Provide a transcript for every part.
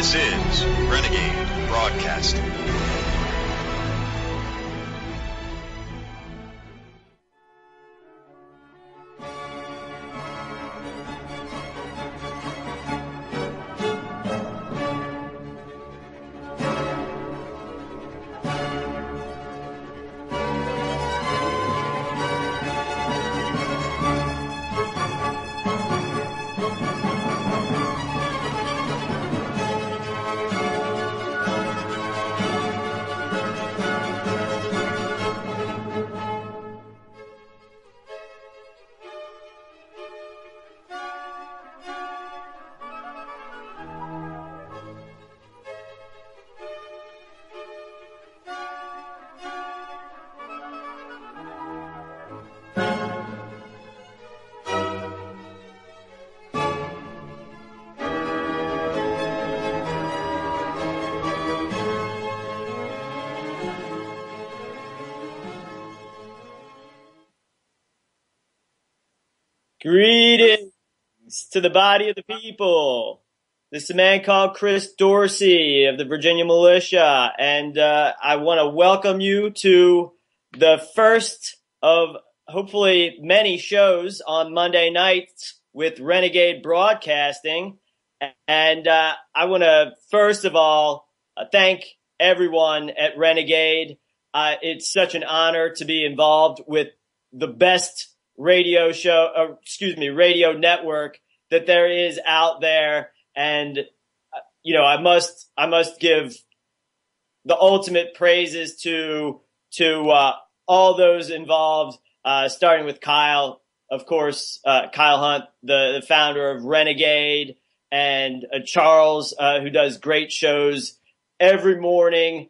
This is Renegade Broadcasting. Greetings to the body of the people. This is a man called Chris Dorsey of the Virginia Militia, and uh, I want to welcome you to the first of hopefully many shows on Monday nights with Renegade Broadcasting. And uh, I want to first of all uh, thank everyone at Renegade. Uh, it's such an honor to be involved with the best radio show, uh, excuse me, radio network that there is out there. And, uh, you know, I must, I must give the ultimate praises to, to, uh, all those involved, uh, starting with Kyle, of course, uh, Kyle Hunt, the, the founder of Renegade and uh, Charles, uh who does great shows every morning.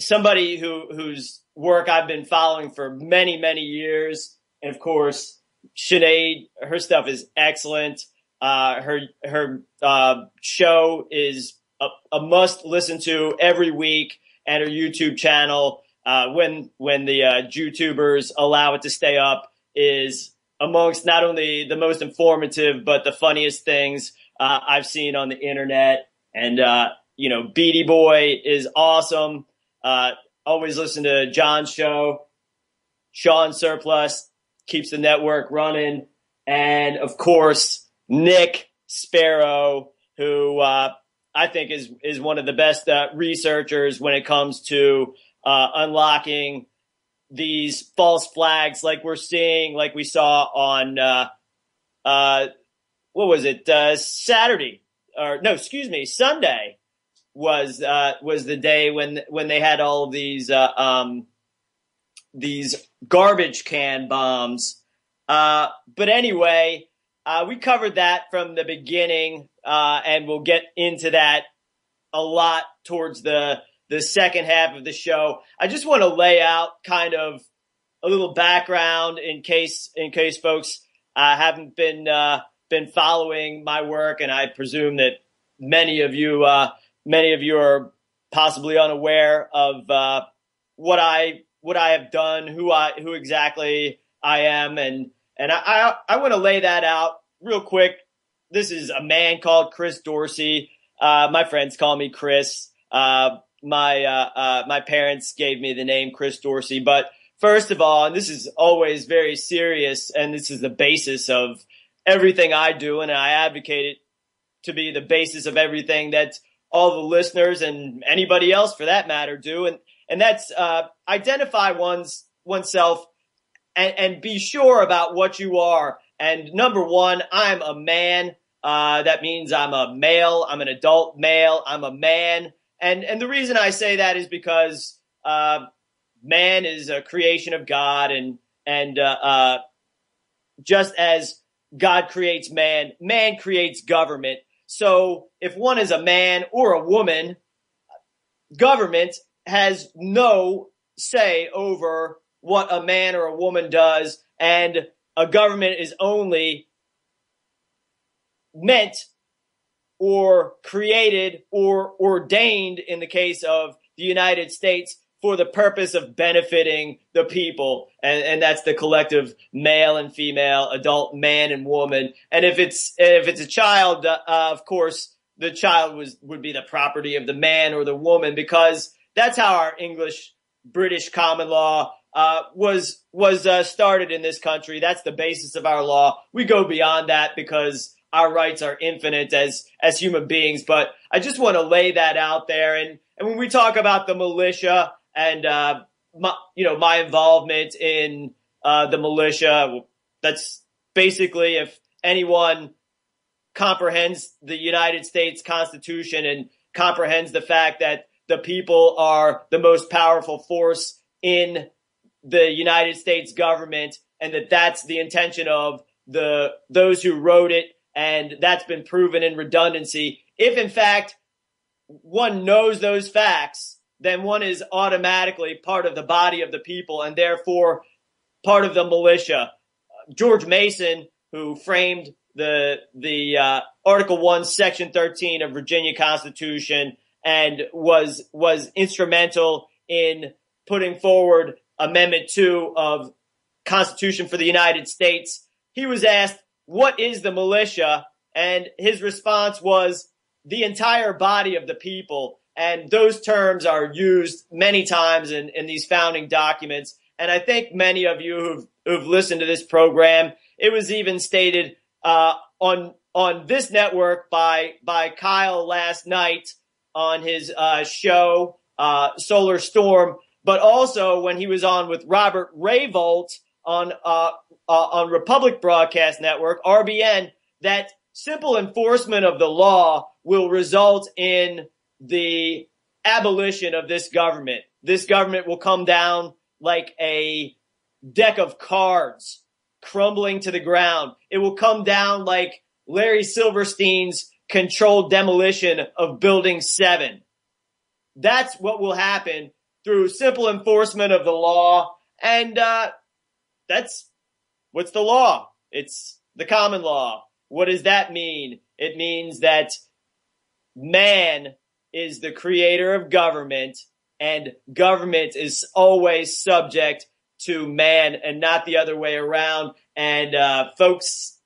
somebody who, who's work I've been following for many, many years. And of course, Sinead, her stuff is excellent. Uh, her, her, uh, show is a, a, must listen to every week and her YouTube channel, uh, when, when the, uh, YouTubers allow it to stay up is amongst not only the most informative, but the funniest things, uh, I've seen on the internet. And, uh, you know, Beady Boy is awesome. Always listen to John's show. Sean Surplus keeps the network running. And of course, Nick Sparrow, who, uh, I think is, is one of the best uh, researchers when it comes to, uh, unlocking these false flags like we're seeing, like we saw on, uh, uh, what was it, uh, Saturday or no, excuse me, Sunday was, was the day when, when they had all these, um, these garbage can bombs. Uh, but anyway, uh, we covered that from the beginning, uh, and we'll get into that a lot towards the the second half of the show. I just want to lay out kind of a little background in case in case folks uh, haven't been uh, been following my work, and I presume that many of you uh, many of you are possibly unaware of what I what I have done, who I, who exactly I am. And, and I, I, I want to lay that out real quick. This is a man called Chris Dorsey. Uh, my friends call me Chris. Uh, my, uh, uh my parents gave me the name Chris Dorsey, but first of all, and this is always very serious, and this is the basis of everything I do, and I advocate it to be the basis of everything that all the listeners and anybody else for that matter do. And and that's uh, identify one's oneself and, and, be sure about what you are. And number one, I'm a man. Uh, that means I'm a male. I'm an adult male. I'm a man. And and the reason I say that is because uh, man is a creation of God, and and uh, uh, just as God creates man, man creates government. So if one is a man or a woman, government has no say over what a man or a woman does, and a government is only meant or created or ordained in the case of the United States for the purpose of benefiting the people. And, and that's the collective male and female, adult man and woman. And if it's, if it's a child, uh, of course, the child was would be the property of the man or the woman because that's how our English British common law uh, was was uh, started in this country. That's the basis of our law. We go beyond that because our rights are infinite as as human beings. But I just want to lay that out there. And and when we talk about the militia and uh, my, you know my involvement in uh, the militia, that's basically if anyone comprehends the United States Constitution and comprehends the fact that the people are the most powerful force in the United States government and that that's the intention of the those who wrote it and that's been proven in redundancy. If in fact one knows those facts then one is automatically part of the body of the people and therefore part of the militia George Mason who framed the the uh, Article One, Section thirteen of Virginia Constitution, and was was instrumental in putting forward Amendment Two of Constitution for the United States. He was asked, "What is the militia?" and his response was, "The entire body of the people." And those terms are used many times in, in these founding documents. And I think many of you who've, who've listened to this program, it was even stated uh, on on this network by by Kyle last night on his uh, show uh, Solar Storm, but also when he was on with Robert Rayvolt on uh, uh, on Republic Broadcast Network RBN that simple enforcement of the law will result in the abolition of this government. This government will come down like a deck of cards crumbling to the ground. It will come down like Larry Silverstein's controlled demolition of Building 7. That's what will happen through simple enforcement of the law. And uh, that's what's the law? It's the common law. What does that mean? It means that man is the creator of government and government is always subject to man and not the other way around. And uh, folks,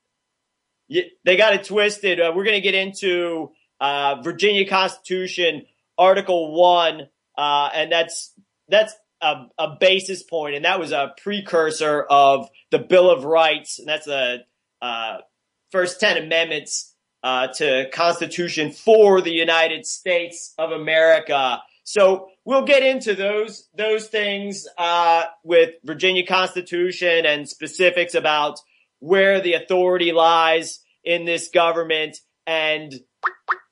they got it twisted. Uh, we're going to get into uh, Virginia Constitution Article One, uh, and that's that's a, a, basis point, and that was a precursor of the Bill of Rights, and that's the uh, first ten amendments uh, to Constitution for the United States of America. So we'll get into those those things uh, with Virginia Constitution and specifics about where the authority lies in this government and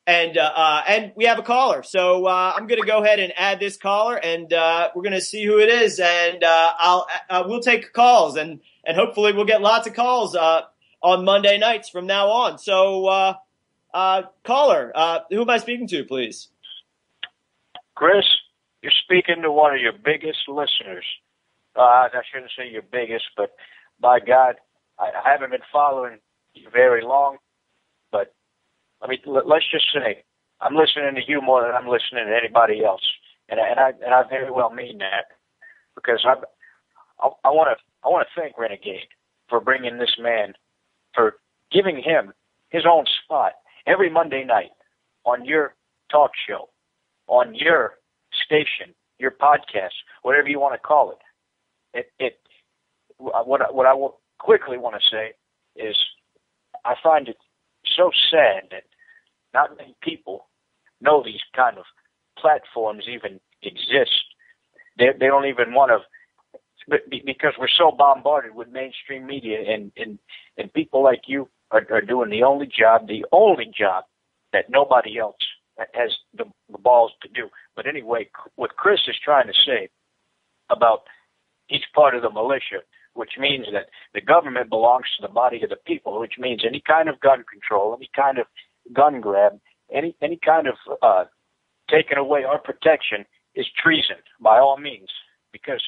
and uh, uh, and we have a caller. So uh, I'm going to go ahead and add this caller, and uh, we're going to see who it is, and uh, I'll we'll take calls, and and hopefully we'll get lots of calls on Monday nights from now on. So uh, uh, caller, uh, who am I speaking to, please? Chris, you're speaking to one of your biggest listeners. Uh, I shouldn't say your biggest, but by God, I, haven't been following you very long. But I mean, let's just say I'm listening to you more than I'm listening to anybody else, and I, and I and I very well mean that because I I want to I want to thank Renegade for bringing this man for giving him his own spot every Monday night on your talk show on your station, your podcast, whatever you want to call it. It, it, what, what I will quickly want to say is I find it so sad that not many people know these kind of platforms even exist. They, they don't even want to, because we're so bombarded with mainstream media and, and, and people like you are, are doing the only job, the only job that nobody else has the, the balls to do. But anyway, what Chris is trying to say about each part of the militia, which means that the government belongs to the body of the people, which means any kind of gun control, any kind of gun grab, any any kind of uh, taking away our protection is treason by all means, because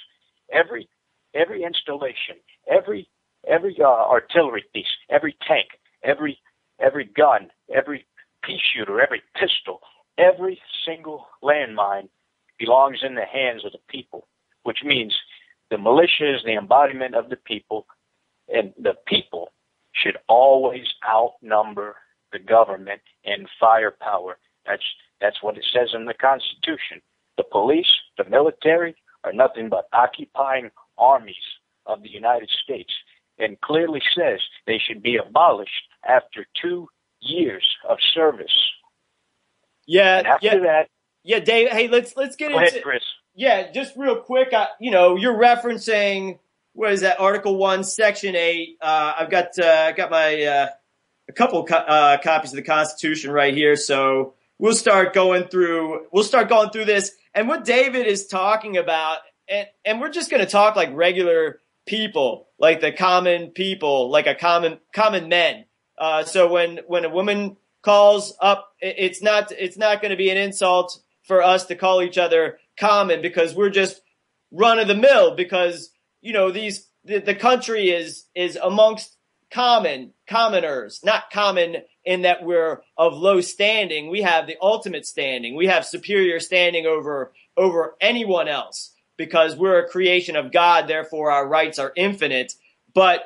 every every installation, every every uh, artillery piece, every tank, every every gun, every pea shooter, every pistol, every single landmine belongs in the hands of the people, which means the militia is the embodiment of the people, and the people should always outnumber the government in firepower. That's that's what it says in the Constitution. The police, the military, are nothing but occupying armies of the United States, and clearly says they should be abolished after two years of service. Yeah, And after yeah, that, yeah, Dave. Hey, let's let's get go into ahead, Chris. Yeah, just real quick, uh, you know, you're referencing what is that? Article one, Section eight. Uh, I've got uh, got my uh, a couple co- uh, copies of the Constitution right here, so we'll start going through. We'll start going through this, and what David is talking about, and and we're just going to talk like regular people, like the common people, like a common common men. Uh, so when when a woman calls up, it's not it's not going to be an insult for us to call each other common because we're just run of the mill because you know these the, the country is is amongst common commoners not common in that we're of low standing we have the ultimate standing we have superior standing over over anyone else because we're a creation of god therefore our rights are infinite but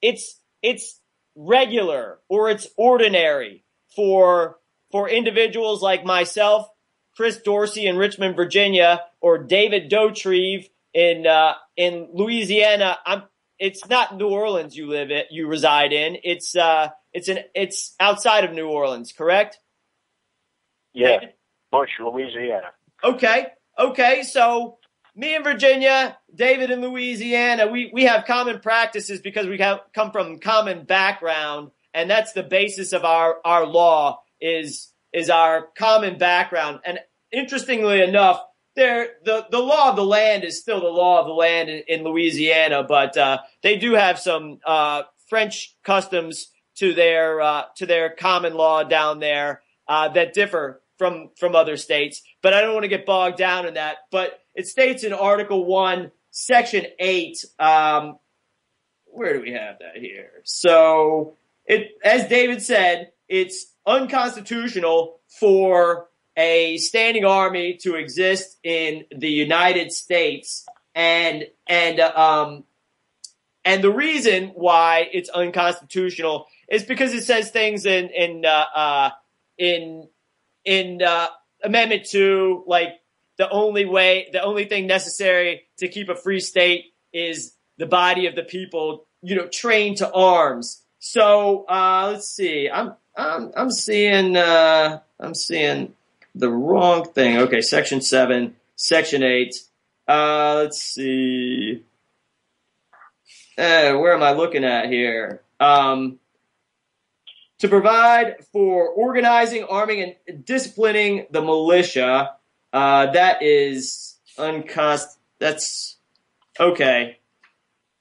it's it's regular or it's ordinary for for individuals like myself Chris Dorsey in Richmond, Virginia, or David Dotrieve in uh, in Louisiana. I'm. It's not New Orleans you live at. You reside in. It's uh. It's an. It's outside of New Orleans, correct? Yeah, David? Bush, Louisiana. Okay. Okay. So me in Virginia, David in Louisiana, we we have common practices because we have come from common background, and that's the basis of our our law is is our common background. And interestingly enough, there the the law of the land is still the law of the land in, in Louisiana, but uh, they do have some uh, French customs to their uh, to their common law down there uh, that differ from from other states. But I don't want to get bogged down in that. But it states in Article One, Section Eight. Um, where do we have that here? So it, as David said, it's unconstitutional for a standing army to exist in the United States, and and uh, um, and the reason why it's unconstitutional is because it says things in in uh, uh, in in uh, Amendment Two, like the only way, the only thing necessary to keep a free state is the body of the people, you know, trained to arms. So uh, let's see, I'm I'm I'm seeing uh, I'm seeing the wrong thing. Okay, Section seven, Section eight. Uh, let's see. Uh, where am I looking at here? Um, to provide for organizing, arming, and disciplining the militia. Uh, that is unconst. That's okay.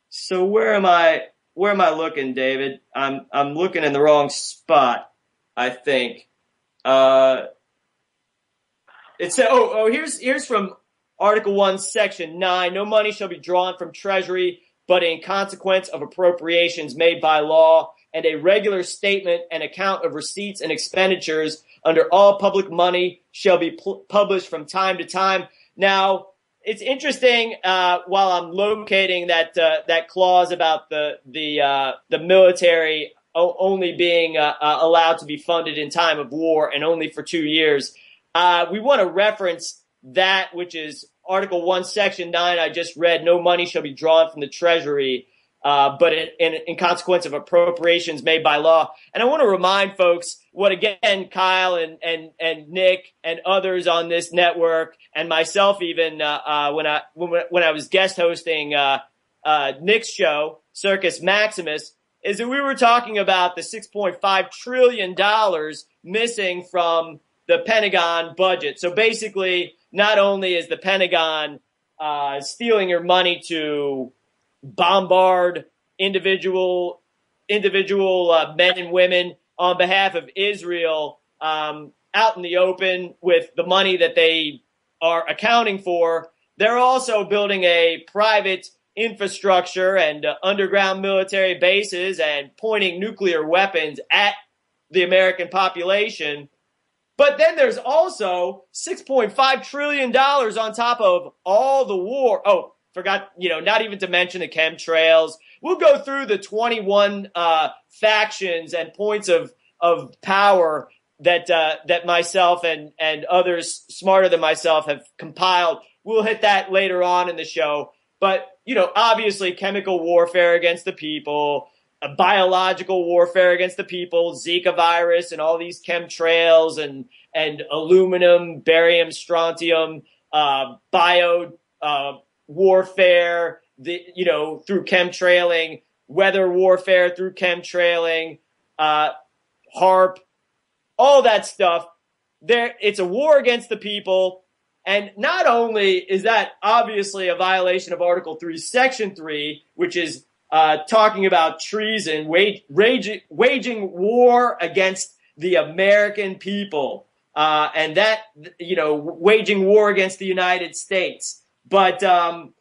So where am I? Where am I looking, David? I'm I'm looking in the wrong spot. I think. Uh, it said, oh, oh, here's here's from Article One, Section Nine. No money shall be drawn from Treasury, but in consequence of appropriations made by law, and a regular statement and account of receipts and expenditures under all public money shall be pu- published from time to time. Now, it's interesting uh, while I'm locating that uh, that clause about the the uh, the military o- only being uh, uh, allowed to be funded in time of war and only for two years. Uh, we want to reference that, which is Article One, Section Nine. I just read: no money shall be drawn from the Treasury, uh, but in, in, in consequence of appropriations made by law. And I want to remind folks what again, Kyle and and and Nick and others on this network, and myself even uh, uh, when I when, when I was guest hosting uh, uh, Nick's show, Circus Maximus, is that we were talking about the six point five trillion dollars missing from the Pentagon budget. So basically, not only is the Pentagon uh, stealing your money to bombard individual individual uh, men and women on behalf of Israel um, out in the open with the money that they are accounting for. They're also building a private infrastructure and uh, underground military bases and pointing nuclear weapons at the American population. But then there's also $6.5 trillion on top of all the war. Oh, forgot, you know, not even to mention the chemtrails. We'll go through the 21 uh, factions and points of of power that uh, that myself and and others smarter than myself have compiled. We'll hit that later on in the show. But you know, obviously, chemical warfare against the people, a biological warfare against the people, Zika virus, and all these chemtrails and and aluminum, barium, strontium, uh, bio uh, warfare. The you know through chemtrailing, weather warfare through chemtrailing, uh, HAARP, all that stuff. There, it's a war against the people. And not only is that obviously a violation of Article 3, Section 3, which is uh, talking about treason, wage, raging, waging war against the American people, uh, and that, you know, waging war against the United States. But, um,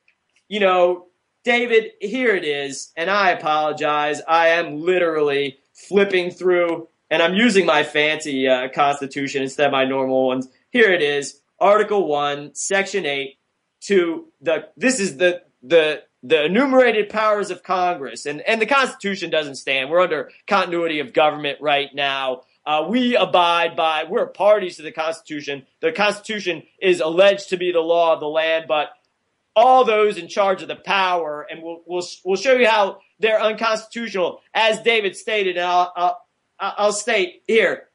you know, David, here it is, and I apologize. I am literally flipping through, and I'm using my fancy uh, Constitution instead of my normal ones. Here it is, Article One, Section Eight. To the this is the the the enumerated powers of Congress, and and the Constitution doesn't stand. We're under continuity of government right now. Uh, we abide by. We're parties to the Constitution. The Constitution is alleged to be the law of the land, but all those in charge of the power, and we'll we'll, we'll show you how they're unconstitutional, as David stated, and I'll, I'll, I'll state here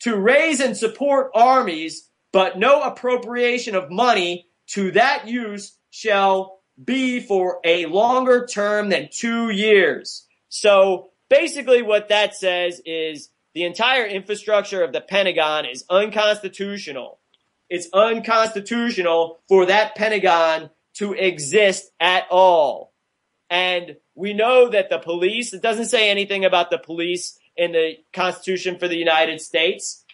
to raise and support armies, but no appropriation of money to that use shall be for a longer term than two years. So basically, what that says is the entire infrastructure of the Pentagon is unconstitutional. It's unconstitutional for that Pentagon to exist at all. And we know that the police, it doesn't say anything about the police in the Constitution for the United States.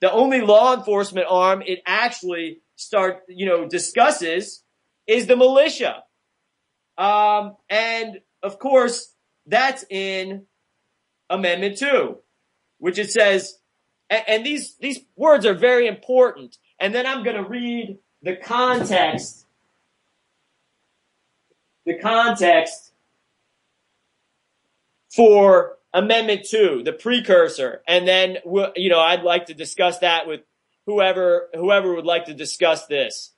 The only law enforcement arm it actually start, you know, discusses is the militia. Um, and of course, that's in Amendment 2, which it says, and, and these, these words are very important. And then I'm going to read the context the context for Amendment 2, the precursor. And then, you know, I'd like to discuss that with whoever, whoever would like to discuss this.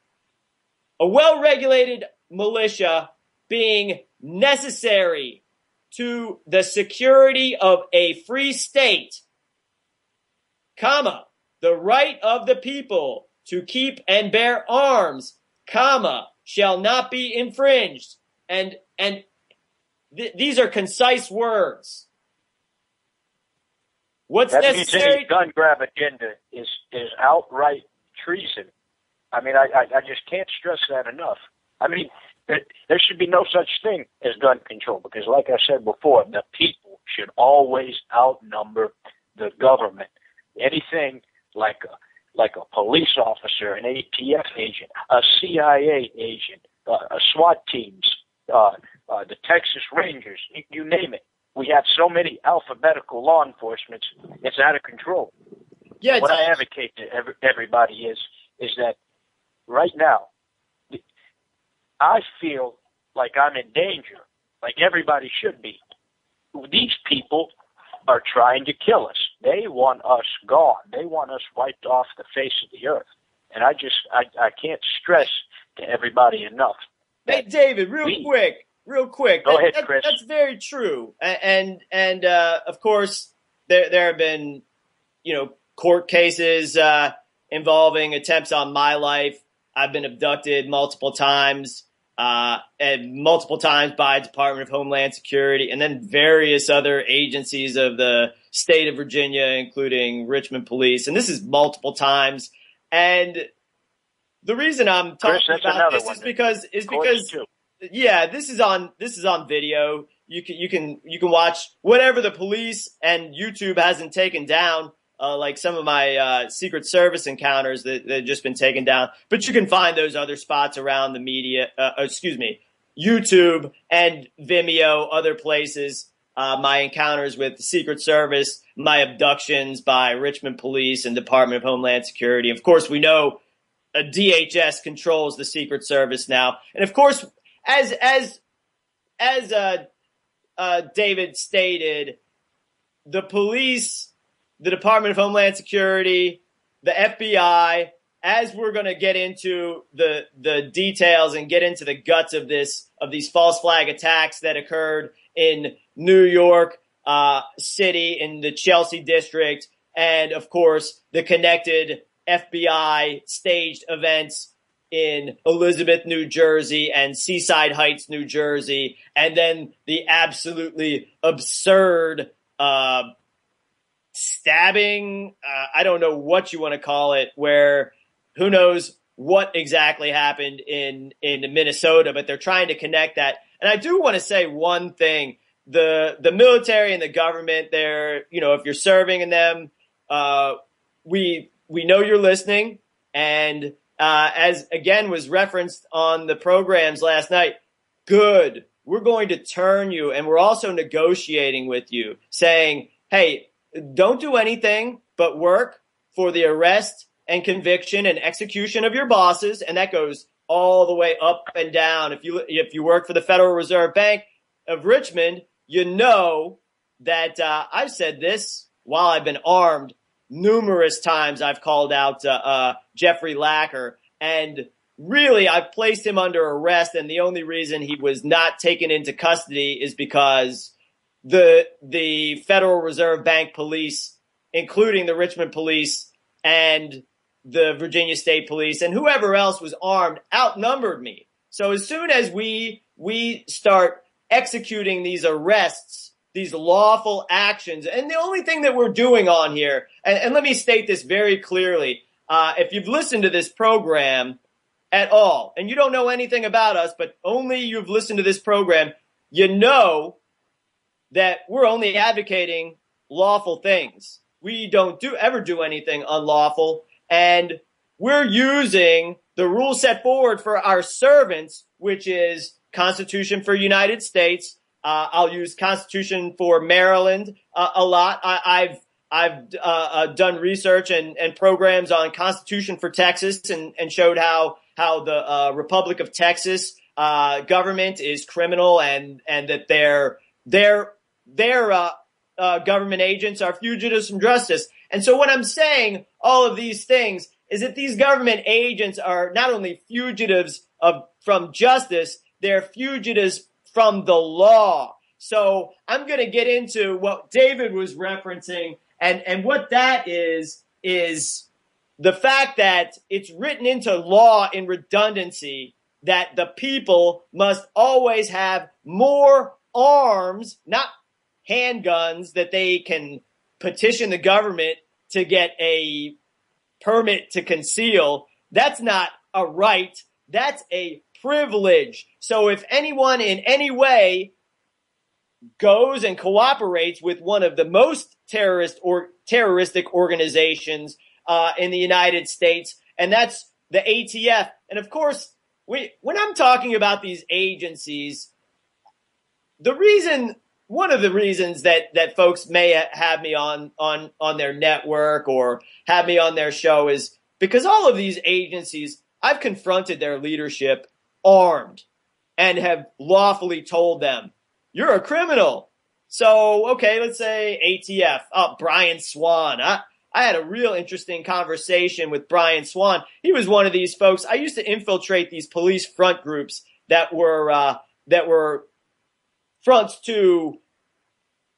A well-regulated militia being necessary to the security of a free state, comma, the right of the people to keep and bear arms, comma, shall not be infringed and and th- these are concise words. What's that necessary? Gun grab agenda is is outright treason. I mean, I, I I just can't stress that enough. I mean, there, there should be no such thing as gun control because, like I said before, the people should always outnumber the government. Anything like a like a police officer, an ATF agent, a CIA agent, uh, a SWAT teams, uh, uh, the Texas Rangers, you, you name it. We have so many alphabetical law enforcement; it's out of control. Yeah, what I advocate to every, everybody is is that right now, I feel like I'm in danger, like everybody should be. These people are trying to kill us. They want us gone. They want us wiped off the face of the earth. And I just I, I can't stress to everybody enough Hey, David, real we, quick, real quick. Go that, ahead, that, Chris. That's very true, and and uh, of course there there have been you know court cases uh, involving attempts on my life. I've been abducted multiple times, uh, and multiple times by Department of Homeland Security, and then various other agencies of the state of Virginia, including Richmond Police, and this is multiple times. And the reason I'm talking Chris, about this one. is because is because yeah, this is on this is on video. You can you can you can watch whatever the police and YouTube hasn't taken down. Uh, like some of my uh, Secret Service encounters that, that have just been taken down, but you can find those other spots around the media. Uh, excuse me, YouTube and Vimeo, other places. Uh, my encounters with the Secret Service, my abductions by Richmond Police and Department of Homeland Security. Of course, we know a DHS controls the Secret Service now, and of course, as as as uh, uh, David stated, the police the Department of Homeland Security, the FBI, as we're going to get into the the details and get into the guts of this of these false flag attacks that occurred in New York uh, City in the Chelsea district, and of course the connected FBI staged events in Elizabeth, New Jersey and Seaside Heights, New Jersey, and then the absolutely absurd uh, stabbing. Uh, I don't know what you want to call it, where who knows what exactly happened in in Minnesota, but they're trying to connect that. And I do want to say one thing: the the military and the government. They're you know if you're serving in them, uh, we we know you're listening, and uh, as again was referenced on the programs last night, good. We're going to turn you, and we're also negotiating with you, saying, "Hey, don't do anything but work for the arrest and conviction and execution of your bosses, and that goes all the way up and down. If you if you work for the Federal Reserve Bank of Richmond, you know that uh, I've said this while I've been armed numerous times. I've called out uh, uh, Jeffrey Lacker, and really I've placed him under arrest, and the only reason he was not taken into custody is because the the Federal Reserve Bank police, including the Richmond police and the Virginia State Police and whoever else was armed outnumbered me. So as soon as we we start executing these arrests, these lawful actions, and the only thing that we're doing on here, and, and let me state this very clearly, uh, if you've listened to this program at all, and you don't know anything about us, but only you've listened to this program, you know that we're only advocating lawful things. We don't do ever do anything unlawful. And we're using the rule set forward for our servants, which is Constitution for United States. Uh, I'll use Constitution for Maryland uh, a lot. I, have I've uh, uh, done research and, and programs on Constitution for Texas and, and showed how how the uh, Republic of Texas uh, government is criminal and and that their their uh, uh, government agents are fugitives from justice. And so what I'm saying, all of these things, is that these government agents are not only fugitives of, from justice, they're fugitives from the law. So I'm going to get into what David was referencing and, and what that is, is the fact that it's written into law in redundancy that the people must always have more arms, not handguns that they can petition the government to get a permit to conceal. That's not a right. That's a privilege. So if anyone in any way goes and cooperates with one of the most terrorist or terroristic organizations uh, in the United States, and that's the ATF. And of course, we, when I'm talking about these agencies, the reason one of the reasons that that folks may have me on on on their network or have me on their show is because all of these agencies I've confronted their leadership armed and have lawfully told them you're a criminal. So okay, let's say ATF. Oh, Brian Swan. I I had a real interesting conversation with Brian Swan. He was one of these folks. I used to infiltrate these police front groups that were uh, that were fronts to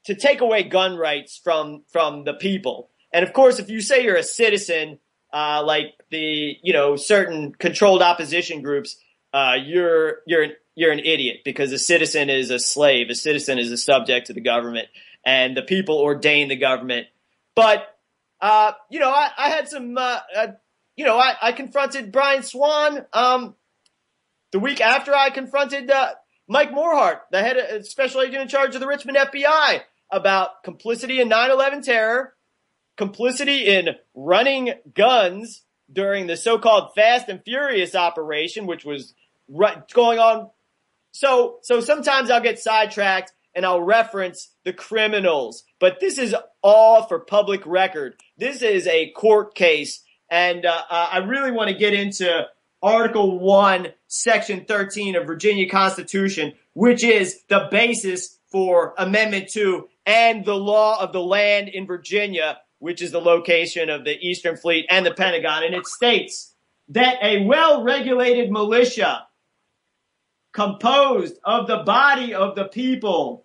to take away gun rights from from the people. And of course, if you say you're a citizen, uh, like the you know certain controlled opposition groups, uh, you're you're you're an idiot because a citizen is a slave. A citizen is a subject to the government, and the people ordain the government. But uh, you know, I, I had some. Uh, uh, you know, I, I confronted Brian Swan um, the week after I confronted uh, Mike Morehart, the head of, special agent in charge of the Richmond FBI about complicity in 9-11 terror, complicity in running guns during the so-called Fast and Furious operation, which was going on. So, so sometimes I'll get sidetracked and I'll reference the criminals, but this is all for public record. This is a court case, and uh, uh I really want to get into Article 1, Section 13 of Virginia Constitution, which is the basis for Amendment 2 and the law of the land in Virginia, which is the location of the Eastern Fleet and the Pentagon. And it states that a well regulated militia composed of the body of the people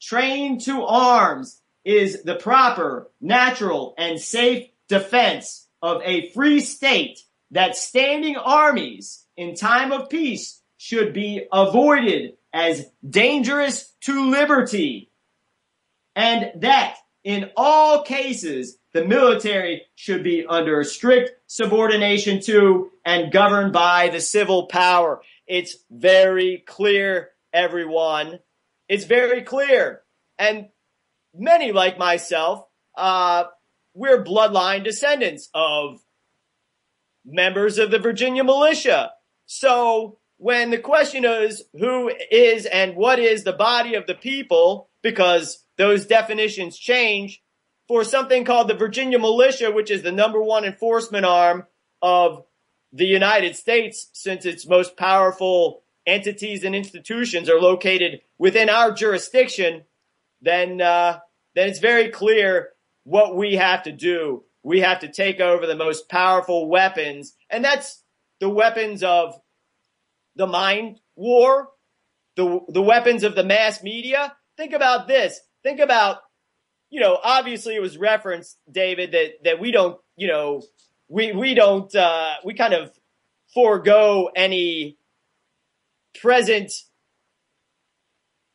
trained to arms is the proper, natural, and safe defense of a free state that standing armies in time of peace should be avoided as dangerous to liberty and that in all cases the military should be under strict subordination to and governed by the civil power. It's very clear, everyone. It's very clear. And many like myself, uh, we're bloodline descendants of members of the Virginia militia. So when the question is who is and what is the body of the people, because those definitions change for something called the Virginia militia, which is the number one enforcement arm of the United States, since its most powerful entities and institutions are located within our jurisdiction, then uh, then it's very clear what we have to do. We have to take over the most powerful weapons, and that's the weapons of the mind war, the the weapons of the mass media. Think about this. Think about, you know, obviously it was referenced, David, that that we don't, you know, we we don't uh, we kind of forego any present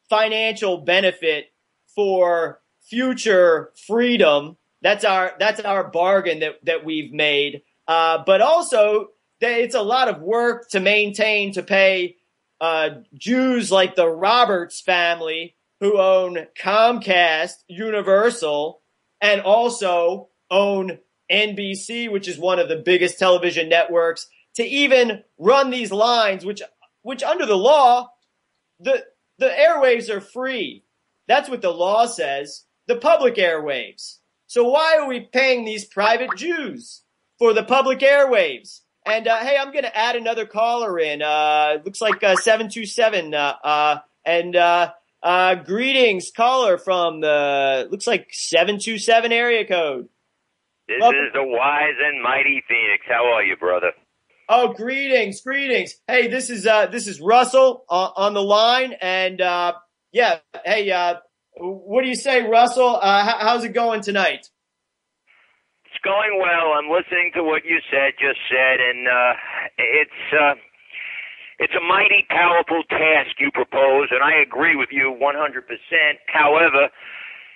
financial benefit for future freedom. That's our that's our bargain that that we've made. Uh, but also, it's a lot of work to maintain to pay uh, Jews like the Roberts family who own Comcast, Universal, and also own NBC, which is one of the biggest television networks, to even run these lines, which which under the law, the the airwaves are free. That's what the law says. The public airwaves. So why are we paying these private Jews for the public airwaves? And uh, hey, I'm going to add another caller in. Uh, looks like uh, 727. Uh, uh, and uh, greetings, caller from the looks like 727 area code. This Welcome. is the wise and mighty Phoenix. How are you, brother? Oh, greetings, greetings. Hey, this is uh, this is Russell on the line, and uh, yeah, hey, uh, what do you say, Russell? uh how's it going tonight? It's going well. I'm listening to what you said, just said, and uh, it's uh, it's a mighty powerful task you propose, and I agree with you 100%. However,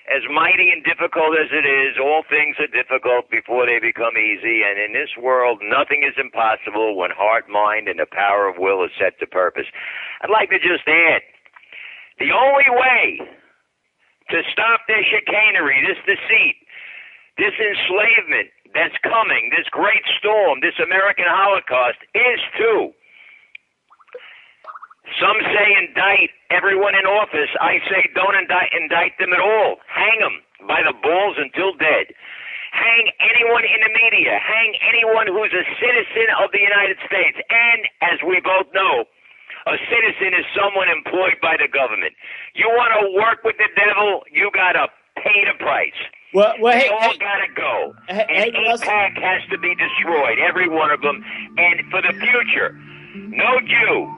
as mighty and difficult as it is, all things are difficult before they become easy, and in this world, nothing is impossible when heart, mind, and the power of will is set to purpose. I'd like to just add the only way to stop this chicanery, this deceit, this enslavement that's coming, this great storm, this American Holocaust is to some say indict everyone in office. I say don't indict, indict them at all. Hang them by the balls until dead. Hang anyone in the media. Hang anyone who's a citizen of the United States. And as we both know, a citizen is someone employed by the government. You want to work with the devil, you got to pay the price. Well, well, they hey, all hey, gotta go. Hey, and hey, AIPAC has to be destroyed, every one of them. And for the future, no Jew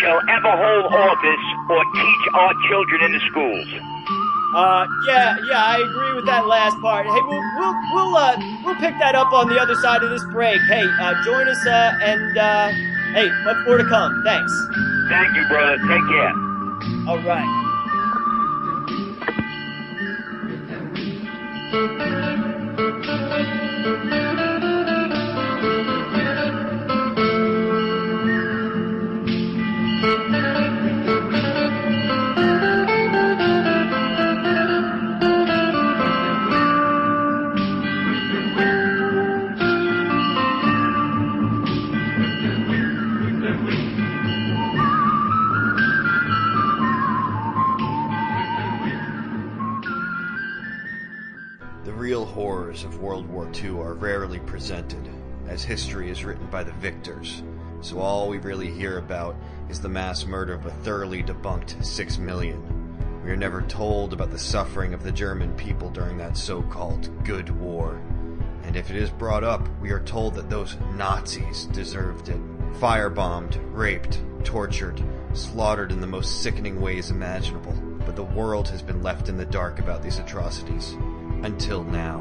shall ever hold office or teach our children in the schools. Uh, yeah, yeah, I agree with that last part. Hey, we'll we'll we'll uh we'll pick that up on the other side of this break. Hey, uh, join us uh and uh hey, much more to come. Thanks. Thank you, brother. Take care. All right. Of World War II are rarely presented, as history is written by the victors, so all we really hear about is the mass murder of a thoroughly debunked six million. We are never told about the suffering of the German people during that so-called good war. And if it is brought up, we are told that those Nazis deserved it. Firebombed, raped, tortured, slaughtered in the most sickening ways imaginable. But the world has been left in the dark about these atrocities. Until now.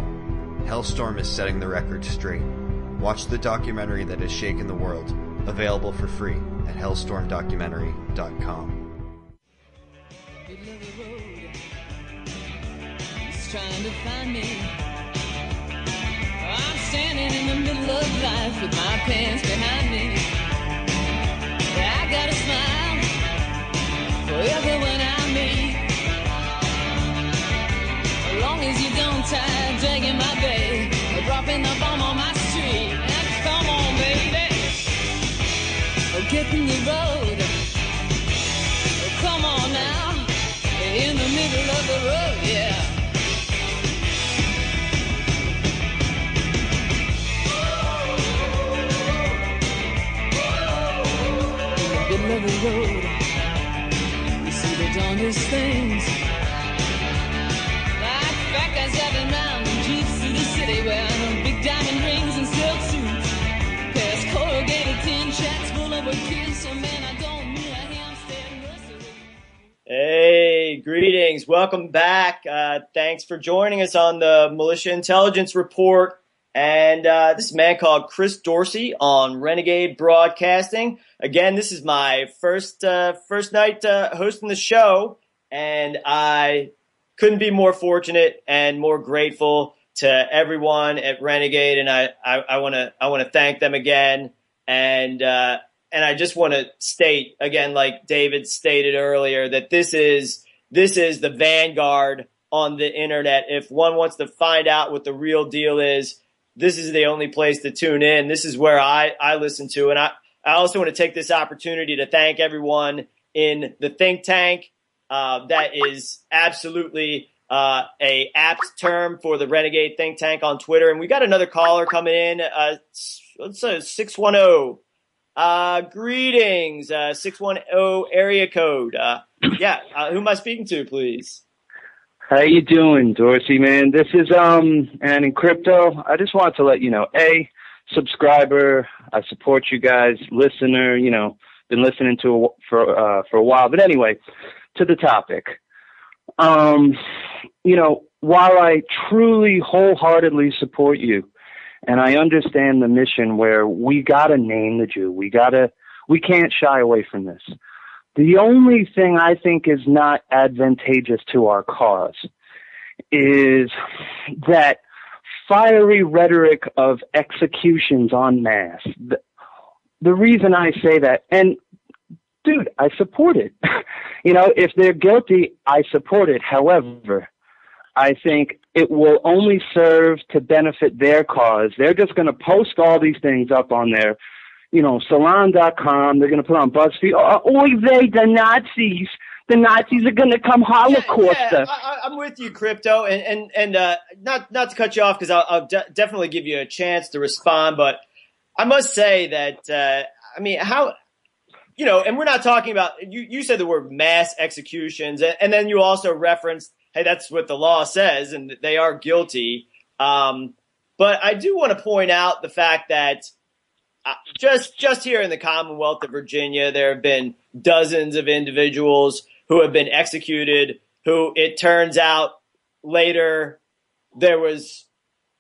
Hellstorm is setting the record straight. Watch the documentary that has shaken the world. Available for free at hellstormdocumentary.com. trying to find me. I'm standing in the middle of life with my pants behind me. I got a smile for everyone I meet. Long as you don't tie dragging my bay or dropping the bomb on my street. And come on, baby. Oh, get in the road. Oh, come on now. In the middle of the road, yeah. middle of the road. You see the darndest things. Greetings. Welcome back. Uh, thanks for joining us on the Militia Intelligence Report. And uh, this man called Chris Dorsey on Renegade Broadcasting. Again, this is my first uh, first night uh, hosting the show, and I couldn't be more fortunate and more grateful to everyone at Renegade. And I I want to I want to thank them again. And uh, and I just want to state again, like David stated earlier, that this is this is the vanguard on the internet. If one wants to find out what the real deal is, this is the only place to tune in. This is where I, I listen to. And I, I also want to take this opportunity to thank everyone in the think tank. Uh, that is absolutely uh, a apt term for the Renegade Think Tank on Twitter. And we got another caller coming in. Uh, let's say 610. Uh, greetings, uh, 610 area code. Uh, yeah, uh, who am I speaking to, please? How you doing, Dorsey, man? This is um and in crypto, I just wanted to let you know, A, subscriber, I support you guys, listener, you know, been listening to a, for uh for a while. But anyway, to the topic. Um, you know, while I truly wholeheartedly support you and I understand the mission where we gotta name the Jew, we gotta we can't shy away from this. The only thing I think is not advantageous to our cause is that fiery rhetoric of executions en masse. The, the reason I say that, and dude, I support it. you know, if they're guilty, I support it. However, I think it will only serve to benefit their cause. They're just going to post all these things up on their you know, Salon.com. They're going to put on BuzzFeed. Oh, oy vey, the Nazis. The Nazis are going to come Holocaust yeah, yeah, I, am with you, crypto, and and and uh, not not to cut you off because I'll, I'll de- definitely give you a chance to respond, but I must say that uh, I mean how you know, and we're not talking about you. You said the word mass executions, and, and then you also referenced, hey, that's what the law says, and they are guilty. Um, but I do want to point out the fact that uh, just just here in the Commonwealth of Virginia, there have been dozens of individuals who have been executed. Who it turns out later there was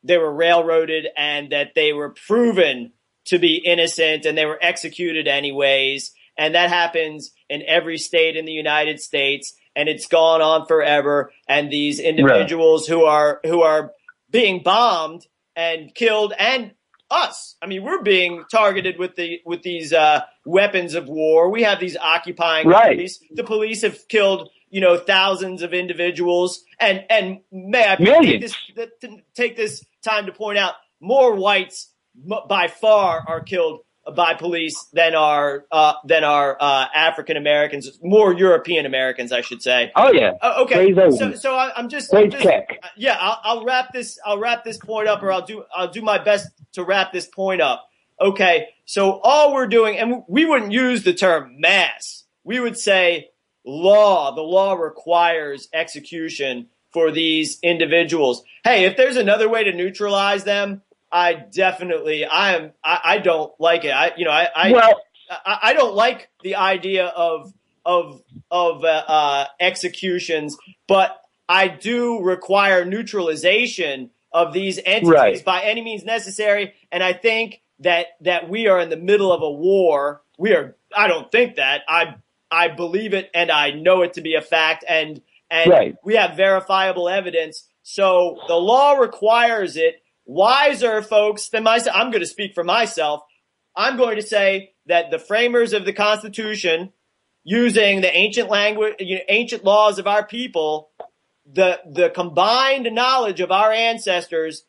they were railroaded and that they were proven to be innocent and they were executed anyways. And that happens in every state in the United States and it's gone on forever. And these individuals right. who are who are being bombed and killed and us. I mean, we're being targeted with the with these uh, weapons of war. We have these occupying right. police. The police have killed you know thousands of individuals, and and may I take this take this time to point out more whites by far are killed by police than our uh, than our uh, African Americans, more European Americans, I should say. Oh yeah. Uh, okay. So, so I, am just, I'm just yeah. I'll, I'll, wrap this. I'll wrap this point up, or I'll do I'll do my best to wrap this point up. Okay. So all we're doing, and we wouldn't use the term mass. We would say law. The law requires execution for these individuals. Hey, if there's another way to neutralize them, I definitely, I am, I, I don't like it. I, you know, I, I, Well- I, I don't like the idea of, of, of, uh, uh, executions, but I do require neutralization of these entities Right. by any means necessary. And I think that, that we are in the middle of a war. We are, I don't think that. I, I believe it and I know it to be a fact and, and Right. we have verifiable evidence. So the law requires it. Wiser folks than myself, I'm going to speak for myself. I'm going to say that the framers of the Constitution, using the ancient language, ancient laws of our people, the the combined knowledge of our ancestors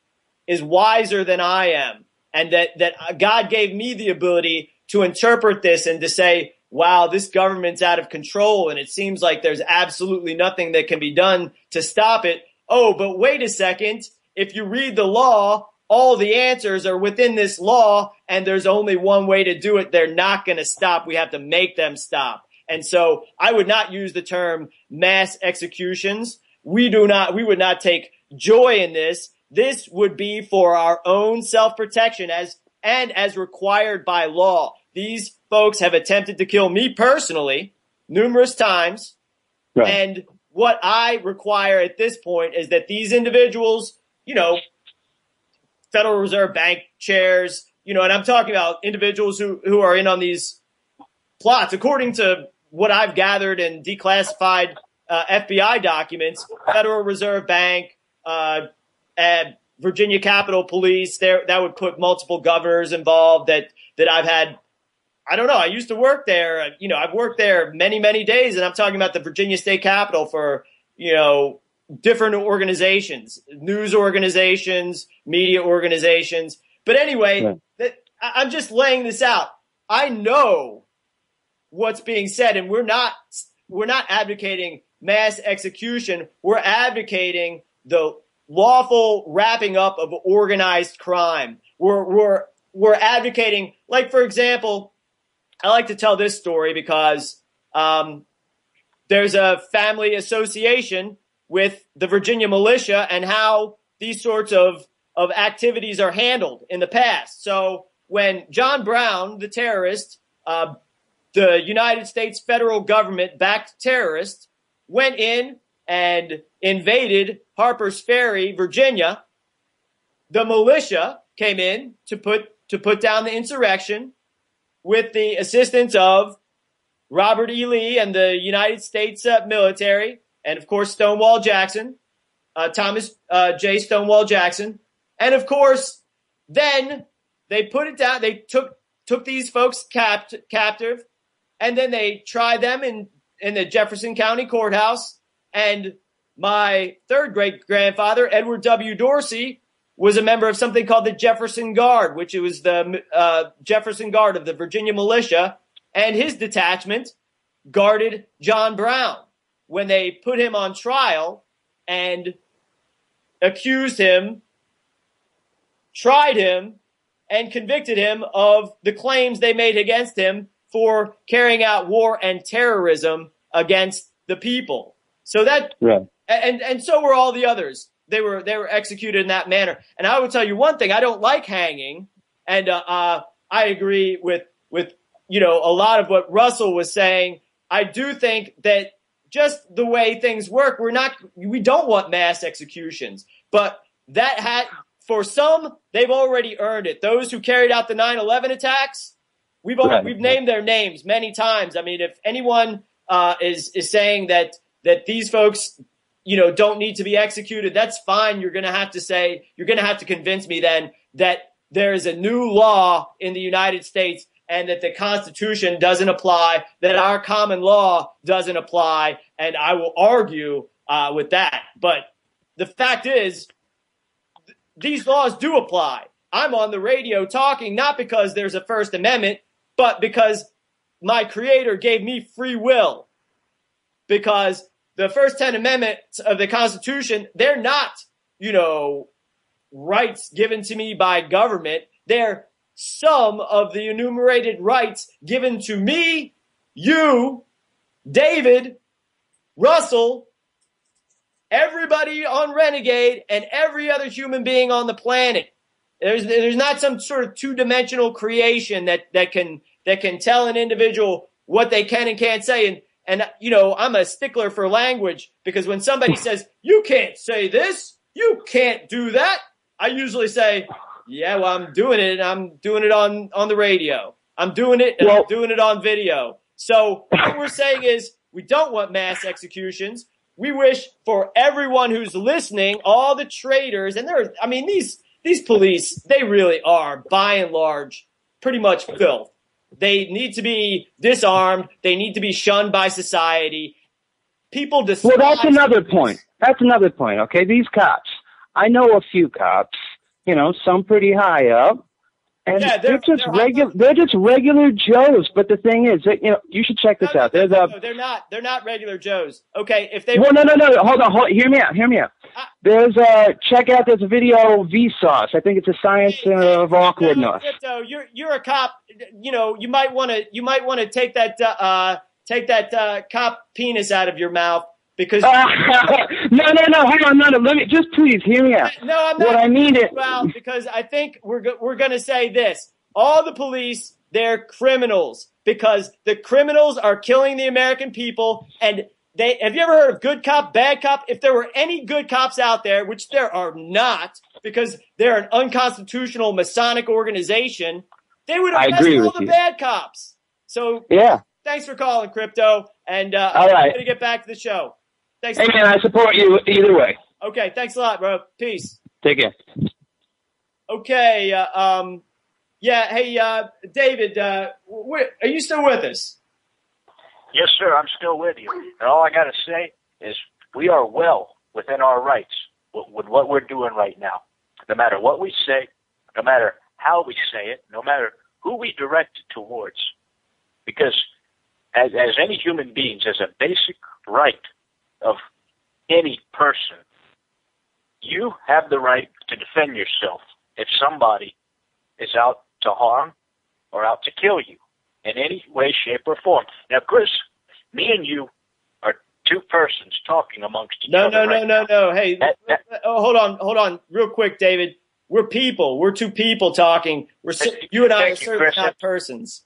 is wiser than I am, and that that God gave me the ability to interpret this and to say, "Wow, this government's out of control, and it seems like there's absolutely nothing that can be done to stop it." Oh, but wait a second! If you read the law, all the answers are within this law, and there's only one way to do it. They're not going to stop. We have to make them stop. And so I would not use the term mass executions. We do not, we would not take joy in this. This would be for our own self-protection as, and as required by law. These folks have attempted to kill me personally numerous times. Right. And what I require at this point is that these individuals, you know, Federal Reserve Bank chairs, you know, and I'm talking about individuals who, who are in on these plots. According to what I've gathered in declassified uh, FBI documents, Federal Reserve Bank, uh, Virginia Capitol Police, there that would put multiple governors involved. That that I've had. I don't know. I used to work there. You know, I've worked there many, many days, and I'm talking about the Virginia State Capitol for you know different organizations, news organizations, media organizations. But anyway, Right. that, I'm just laying this out. I know what's being said, and we're not we're not advocating mass execution. We're advocating the lawful wrapping up of organized crime. We're we're we're advocating, like for example, I like to tell this story because um, there's a family association with the Virginia militia and how these sorts of of activities are handled in the past. So when John Brown, the terrorist, uh, the United States federal government backed terrorist, went in and invaded Harper's Ferry, Virginia. The militia came in to put to put down the insurrection with the assistance of Robert E. Lee and the United States uh, military, and of course Stonewall Jackson, uh, Thomas uh, J. Stonewall Jackson, and of course then they put it down. They took took these folks capt- captive, and then they tried them in in the Jefferson County Courthouse. And my third great grandfather, Edward W. Dorsey, was a member of something called the Jefferson Guard, which it was the uh, Jefferson Guard of the Virginia militia, and his detachment guarded John Brown when they put him on trial and accused him, tried him, and convicted him of the claims they made against him for carrying out war and terrorism against the people. So that Right. and and so were all the others. They were they were executed in that manner. And I would tell you one thing: I don't like hanging, and uh, uh, I agree with with you know a lot of what Russell was saying. I do think that just the way things work, we're not we don't want mass executions, but that had for some they've already earned it. Those who carried out the 9/11 attacks, we've al- Right. we've named their names many times. I mean, if anyone uh, is is saying that that these folks you know, don't need to be executed, that's fine. You're going to have to say, you're going to have to convince me then that there is a new law in the United States and that the Constitution doesn't apply, that our common law doesn't apply. And I will argue uh, with that. But the fact is, th- these laws do apply. I'm on the radio talking not because there's a First Amendment, but because my creator gave me free will. Because the first 10 amendments of the Constitution, they're not, you know, rights given to me by government. They're some of the enumerated rights given to me, you, David, Russell, everybody on Renegade, and every other human being on the planet. There's there's not some sort of two dimensional creation that that can that can tell an individual what they can and can't say. And and you know I'm a stickler for language because when somebody says you can't say this, you can't do that, I usually say, yeah, well I'm doing it, and I'm doing it on on the radio. I'm doing it, and Well- I'm doing it on video. So what we're saying is we don't want mass executions. We wish for everyone who's listening, all the traitors, and there, I mean, these these police, they really are, by and large, pretty much filth. They need to be disarmed. They need to be shunned by society. People despise. Well, that's another point. That's another point. Okay, these cops. I know a few cops. You know, some pretty high up, and Yeah, they're, they're- just regular. They're just regular Joes. But the thing is, that, you know, you should check this No, no, out. There's no, a no, they're not. They're not regular Joes. Okay, if they Well, no, no, no. Hold on. Hold, hear me out. Hear me out. Ah. There's a check out. A video Vsauce. I think it's a science Hey, of awkwardness. Crypto, you're you're a cop. You know, you might want to you might want to take that uh take that uh, cop penis out of your mouth because no, no, no. Hold on. No, no. Let me just please hear me out. no, I'm not. What I mean is, well, because I think we're go- we're going to say this: all the police, they're criminals because the criminals are killing the American people. And they have you ever heard of good cop, bad cop? If there were any good cops out there, which there are not, because they're an unconstitutional Masonic organization, they would I arrest agree all with the you. bad cops. So yeah. thanks for calling, crypto, and uh, All I'm right. going to get back to the show. Thanks. Hey, man, I support you either way. Okay, thanks a lot, bro. Peace. Take care. Okay. Uh, um, yeah. Hey, uh, David, uh, wh- are you still with us? Yes, sir. I'm still with you. And all I got to say is we are well within our rights with, with what we're doing right now. No matter what we say, no matter how we say it, no matter who we direct it towards. Because as, as any human beings, as a basic right of any person, you have the right to defend yourself if somebody is out to harm or out to kill you in any way, shape, or form. Now, Chris, me and you are two persons talking amongst each No, other. no, right no, no, no. Hey, That- that- oh, hold on, hold on, real quick, David. We're people. We're two people talking. We're you and I are you, certainly Chris. not persons.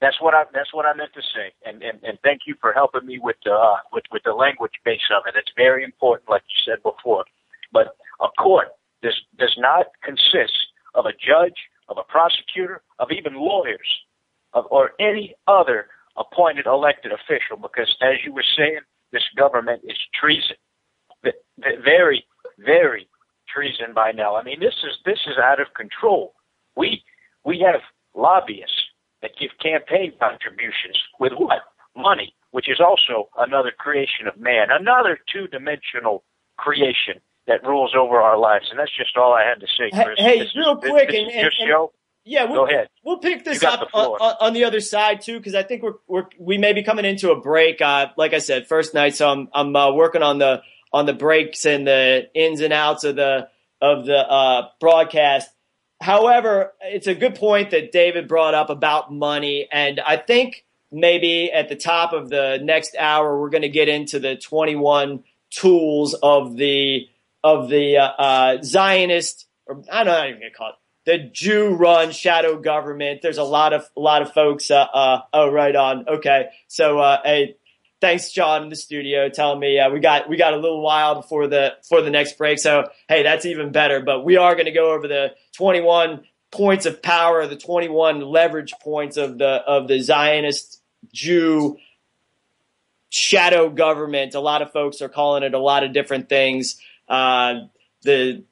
That's what I that's what I meant to say, and and, and thank you for helping me with the uh, with with the language base of it. It's very important, like you said before. But a court does does not consist of a judge, of a prosecutor, of even lawyers, of or any other appointed elected official. Because as you were saying, this government is treason, very very treason by now. I mean, this is this is out of control. We we have lobbyists that give campaign contributions with what? Money, which is also another creation of man, another two dimensional creation that rules over our lives. And that's just all I had to say, Chris. hey, This real this- quick, and- and- and- show. Yeah, we'll, Go ahead. We'll pick this up the on, on, on the other side too, because I think we're, we're we may be coming into a break. Uh, like I said, first night, so I'm I'm uh, working on the on the breaks and the ins and outs of the of the uh, broadcast. However, it's a good point that David brought up about money, and I think maybe at the top of the next hour we're going to get into the 21 tools of the of the uh, uh, Zionist, or I don't know how you're going to call it, the Jew-run shadow government. There's a lot of a lot of folks. Uh, uh, oh, right on. Okay, so uh, hey, thanks, John, in the studio, telling me uh, we got we got a little while before the for the next break. So hey, that's even better. But we are going to go over the 21 points of power, the 21 leverage points of the of the Zionist Jew shadow government. A lot of folks are calling it a lot of different things. Uh, the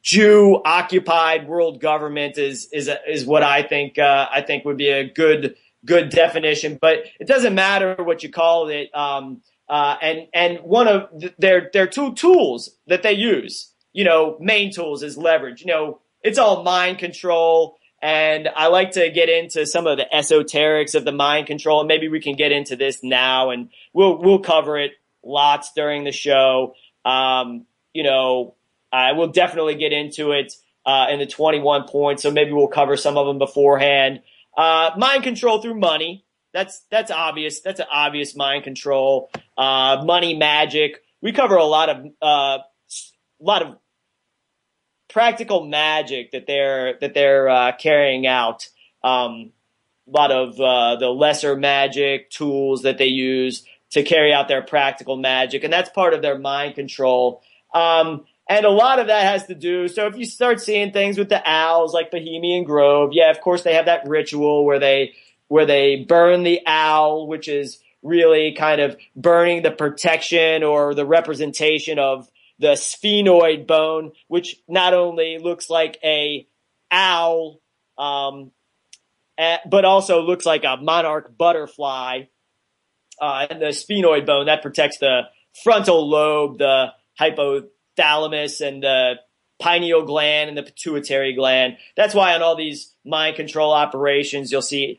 Jew occupied world government is is is what I think uh, I think would be a good good definition. But it doesn't matter what you call it. Um, uh, and and one of th- their their two tools that they use, you know, main tools is leverage. You know, it's all mind control. And I like to get into some of the esoterics of the mind control, and maybe we can get into this now, and we'll we'll cover it lots during the show. Um, you know, I will definitely get into it uh, in the 21 points, so maybe we'll cover some of them beforehand. Uh, mind control through money. That's that's obvious. That's an obvious mind control. uh, money magic. We cover a lot of uh, a lot of practical magic that they're that they're uh, carrying out. Um, a lot of uh, the lesser magic tools that they use to carry out their practical magic, and that's part of their mind control. Um, and a lot of that has to do. So if you start seeing things with the owls, like Bohemian Grove, yeah, of course they have that ritual where they where they burn the owl, which is really kind of burning the protection or the representation of the sphenoid bone, which not only looks like a owl, um, eh, but also looks like a monarch butterfly. Uh, and the sphenoid bone that protects the frontal lobe, the hypothalamus, and the pineal gland and the pituitary gland. That's why on all these mind control operations, you'll see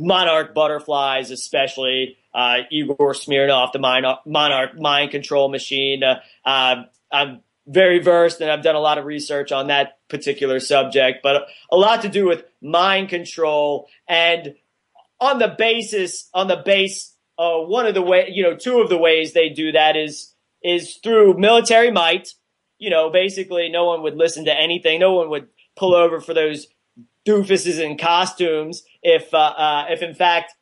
monarch butterflies, especially uh, Igor Smirnov, the mind, monarch mind control machine. Uh, uh, I'm very versed and I've done a lot of research on that particular subject, but a lot to do with mind control and on the basis, on the base, uh, one of the way, you know, two of the ways they do that is, is through military might. You know, basically no one would listen to anything. No one would pull over for those doofuses in costumes if, uh, uh, if in fact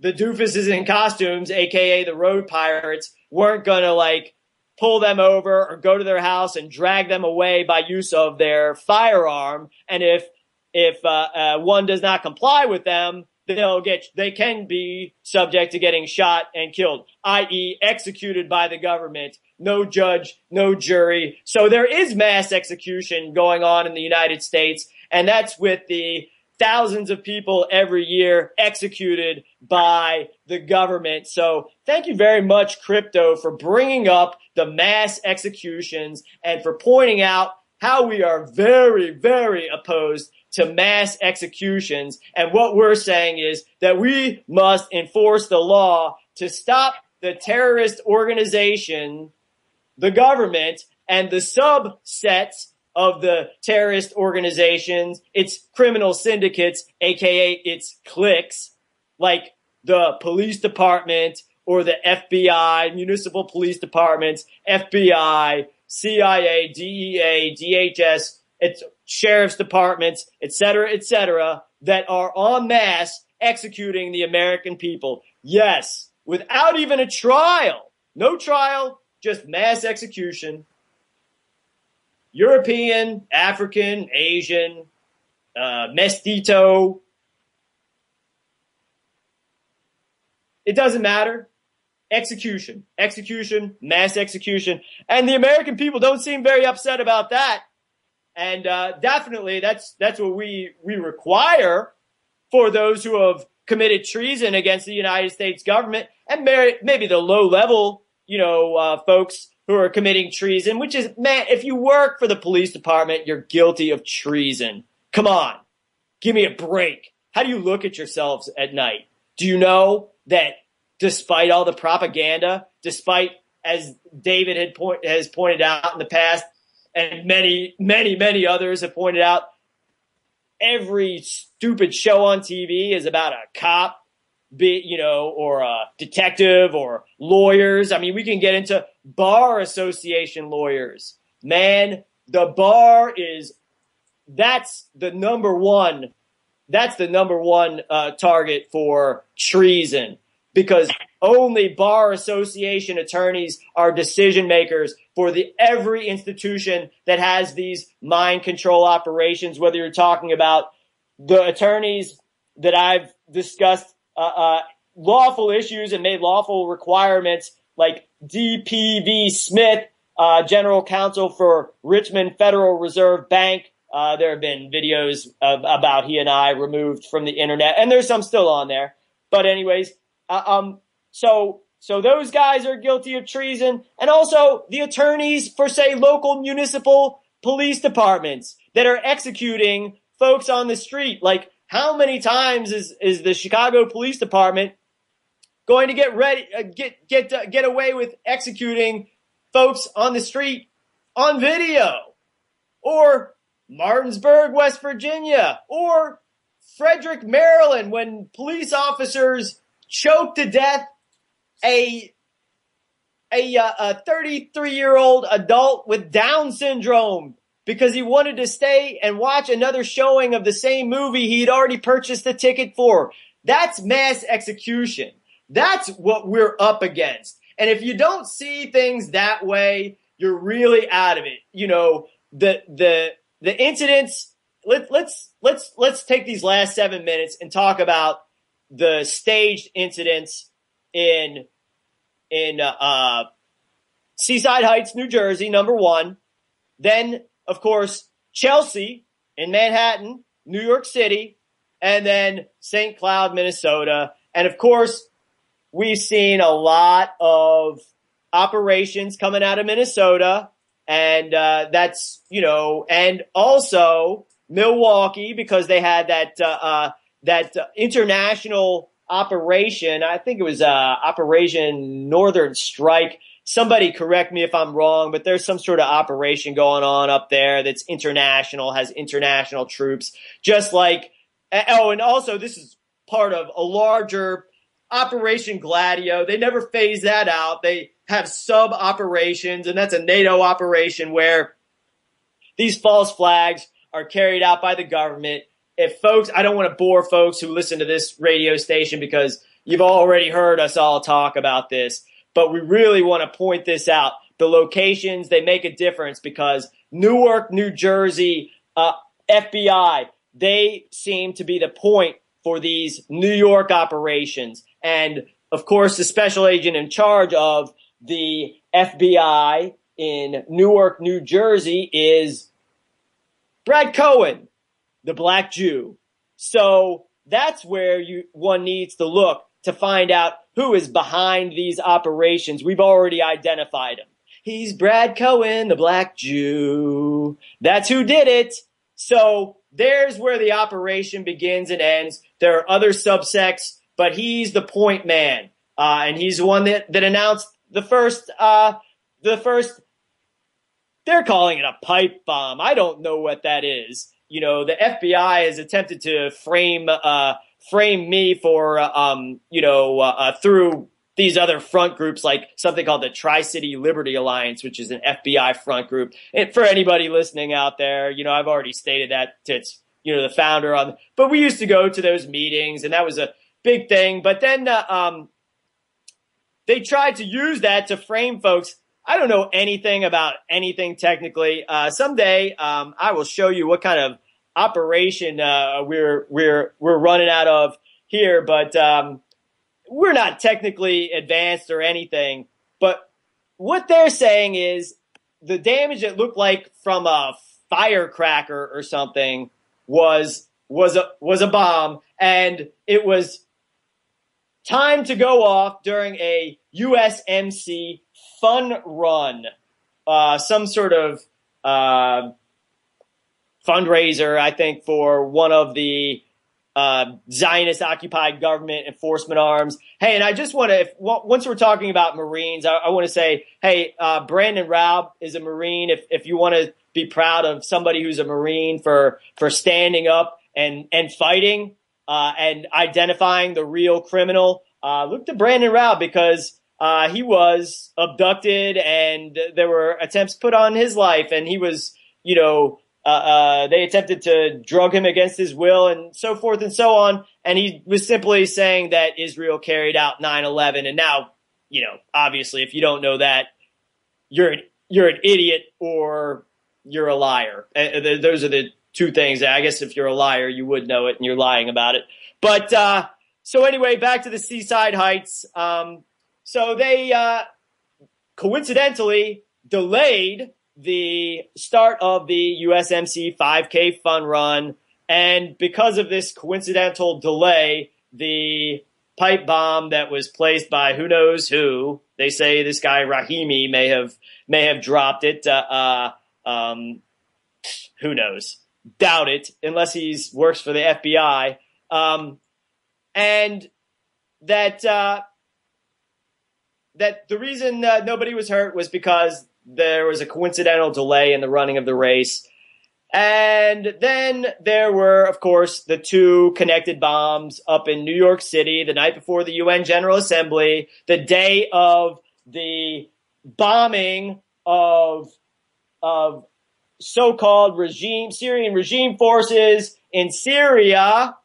the doofuses in costumes, aka the road pirates, weren't gonna like pull them over or go to their house and drag them away by use of their firearm. And if if uh, uh, one does not comply with them, they'll get they can be subject to getting shot and killed, i.e., executed by the government. No judge, no jury. So there is mass execution going on in the United States, and that's with the thousands of people every year executed by the government. So thank you very much, crypto, for bringing up the mass executions and for pointing out how we are very, very opposed to mass executions. And what we're saying is that we must enforce the law to stop the terrorist organization, the government, and the subsets of the terrorist organizations, its criminal syndicates, aka its cliques, like the police department or the FBI, municipal police departments, FBI, CIA, DEA, DHS, its sheriff's departments, etc., cetera, et cetera, that are en masse executing the American people. Yes, without even a trial. No trial, just mass execution. European, African, Asian, uh, mestizo. It doesn't matter. Execution, execution, mass execution. And the American people don't seem very upset about that. And, uh, definitely that's, that's what we, we require for those who have committed treason against the United States government and maybe the low level, you know, uh, folks who are committing treason, which is, man, if you work for the police department, you're guilty of treason. Come on. Give me a break. How do you look at yourselves at night? Do you know that despite all the propaganda, despite as David had point, has pointed out in the past, and many, many, many others have pointed out, every stupid show on TV is about a cop be, you know, or a detective or lawyers. I mean, we can get into bar association lawyers. Man, the bar is, that's the number one, that's the number one uh, target for treason because only bar association attorneys are decision makers for the every institution that has these mind control operations, whether you're talking about the attorneys that I've discussed uh, uh, lawful issues and made lawful requirements like DPV Smith, uh, general counsel for Richmond Federal Reserve Bank. Uh, there have been videos of, about he and I removed from the internet, and there's some still on there. But anyways, uh, um, so so those guys are guilty of treason, and also the attorneys for say local municipal police departments that are executing folks on the street. Like how many times is is the Chicago Police Department going to get ready uh, get get uh, get away with executing folks on the street on video? Or Martinsburg, West Virginia? Or Frederick, Maryland when police officers choked to death a a uh, a 33 year old adult with Down syndrome because he wanted to stay and watch another showing of the same movie he'd already purchased a ticket for. That's mass execution. That's what we're up against. And if you don't see things that way, you're really out of it. You know, the the the incidents let, let's let's let's take these last 7 minutes and talk about the staged incidents in in uh, uh, Seaside Heights, New Jersey, number 1. Then of course, Chelsea in Manhattan, New York City, and then St. Cloud, Minnesota. And of course, we've seen a lot of operations coming out of Minnesota. And uh, that's, you know, and also Milwaukee because they had that, uh, uh, that international operation. I think it was uh, Operation Northern Strike somebody correct me if I'm wrong, but there's some sort of operation going on up there that's international, has international troops, just like, eh, oh, and also this is part of a larger Operation Gladio. They never phase that out. They have sub operations, and that's a NATO operation where these false flags are carried out by the government. If folks, I don't want to bore folks who listen to this radio station because you've already heard us all talk about this but we really want to point this out. The locations, they make a difference because Newark, New Jersey, uh, FBI, they seem to be the point for these New York operations. And of course, the special agent in charge of the FBI in Newark, New Jersey is Brad Cohen, the black Jew. So that's where you, one needs to look to find out who is behind these operations. We've already identified him. He's Brad Cohen, the black Jew. That's who did it. So there's where the operation begins and ends. There are other subsects, but he's the point man. Uh, and he's the one that, that announced the first, uh, the first, they're calling it a pipe bomb. I don't know what that is. You know, the FBI has attempted to frame, uh, frame me for, uh, um, you know, uh, uh, through these other front groups like something called the Tri-City Liberty Alliance, which is an FBI front group. And for anybody listening out there, you know, I've already stated that its, you know, the founder on, but we used to go to those meetings and that was a big thing. But then, uh, um, they tried to use that to frame folks. I don't know anything about anything technically. Uh, someday, um, I will show you what kind of operation uh, we're we're we're running out of here, but um, we're not technically advanced or anything. But what they're saying is the damage that looked like from a firecracker or something was was a was a bomb, and it was time to go off during a USMC fun run, uh, some sort of uh, fundraiser, I think, for one of the uh, Zionist occupied government enforcement arms. Hey, and I just want to, if once we're talking about Marines, I, I want to say, hey, uh, Brandon Raub is a Marine. If if you want to be proud of somebody who's a Marine for for standing up and and fighting uh, and identifying the real criminal, uh, look to Brandon Raub because. Uh, he was abducted and there were attempts put on his life and he was, you know, uh, uh, they attempted to drug him against his will and so forth and so on. And he was simply saying that Israel carried out 9-11. And now, you know, obviously, if you don't know that, you're an, you're an idiot or you're a liar. Uh, those are the two things. I guess if you're a liar, you would know it and you're lying about it. But, uh, so anyway, back to the Seaside Heights. Um, so they, uh, coincidentally delayed the start of the USMC 5K fun run. And because of this coincidental delay, the pipe bomb that was placed by who knows who, they say this guy Rahimi may have, may have dropped it. Uh, uh, um, who knows? Doubt it, unless he's works for the FBI. Um, and that, uh, that the reason uh, nobody was hurt was because there was a coincidental delay in the running of the race. And then there were, of course, the two connected bombs up in New York City the night before the UN General Assembly, the day of the bombing of of so-called regime Syrian regime forces in Syria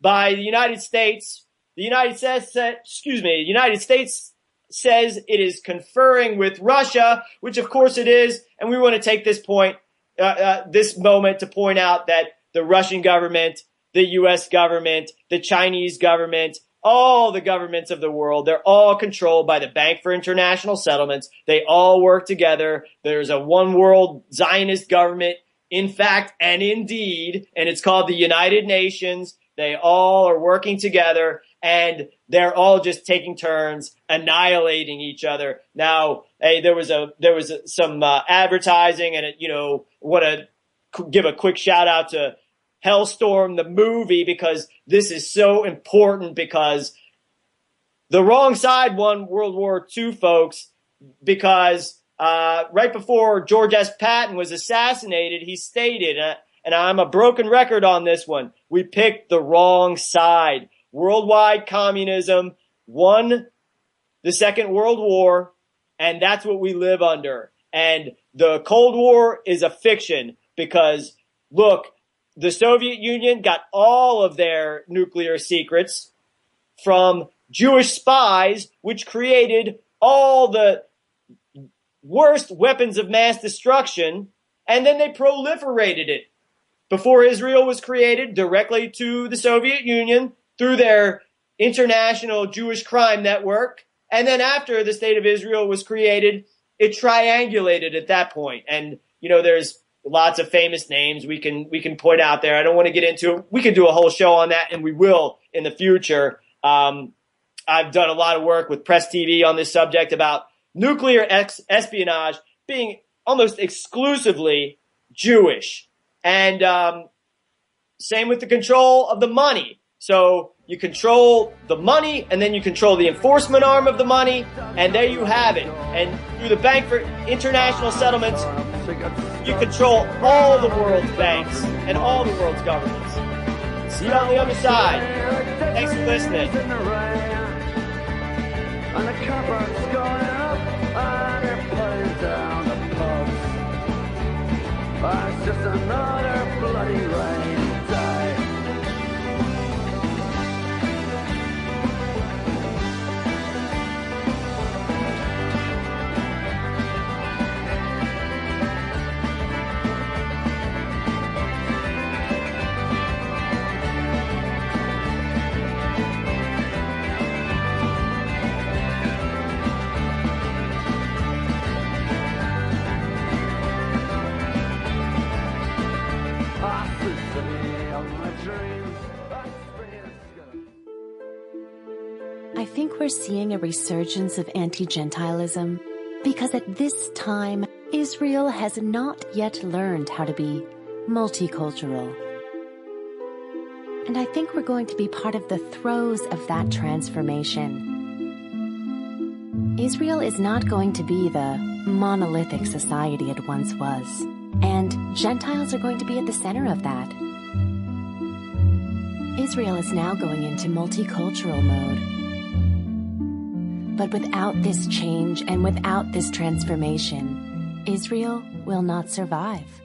by the United States. The United States, excuse me, the United States says it is conferring with Russia, which of course it is, and we want to take this point, uh, uh, this moment to point out that the Russian government, the U.S. government, the Chinese government, all the governments of the world, they're all controlled by the Bank for International Settlements. They all work together. There's a one world Zionist government, in fact and indeed, and it's called the United Nations. They all are working together and they're all just taking turns annihilating each other. Now, hey, there was a there was a, some uh, advertising, and it, you know, want to give a quick shout out to Hellstorm the movie because this is so important because the wrong side won World War II, folks, because uh, right before George S. Patton was assassinated, he stated, uh, and I'm a broken record on this one, we picked the wrong side. Worldwide communism won the Second World War, and that's what we live under. And the Cold War is a fiction because, look, the Soviet Union got all of their nuclear secrets from Jewish spies, which created all the worst weapons of mass destruction, and then they proliferated it before Israel was created directly to the Soviet Union through their international Jewish crime network. And then after the state of Israel was created, it triangulated at that point. And, you know, there's lots of famous names we can, we can point out there. I don't want to get into it. We could do a whole show on that and we will in the future. Um, I've done a lot of work with Press TV on this subject about nuclear ex- espionage being almost exclusively Jewish. And um, same with the control of the money. So you control the money and then you control the enforcement arm of the money, and there you have it. And through the Bank for International Settlements, you control all the world's banks and all the world's governments. See you on the other side. Thanks for listening. And the cupboard's going up and down the pubs. It's just another bloody think we're seeing a resurgence of anti-Gentilism because at this time, Israel has not yet learned how to be multicultural. And I think we're going to be part of the throes of that transformation. Israel is not going to be the monolithic society it once was. And Gentiles are going to be at the center of that. Israel is now going into multicultural mode. But without this change and without this transformation, Israel will not survive.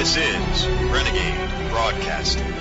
This is Renegade Broadcasting.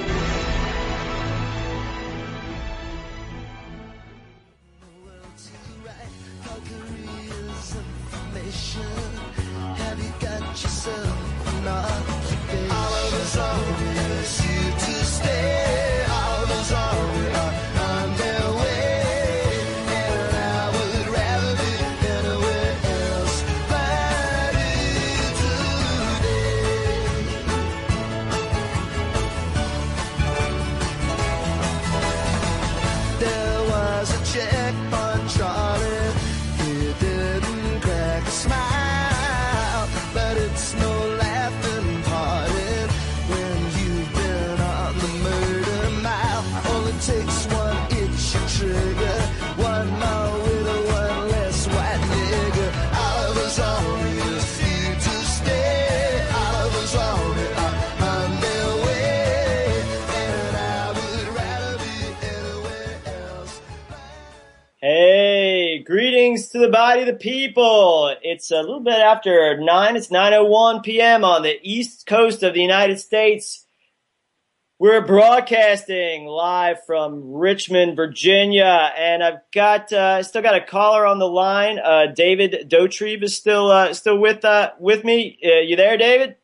The body of the people. It's a little bit after 9. It's 9.01 p.m. on the east coast of the United States. We're broadcasting live from Richmond, Virginia, and I've got, uh, still got a caller on the line. Uh, David Dotrieve is still, uh, still with, uh, with me. Uh, you there, David?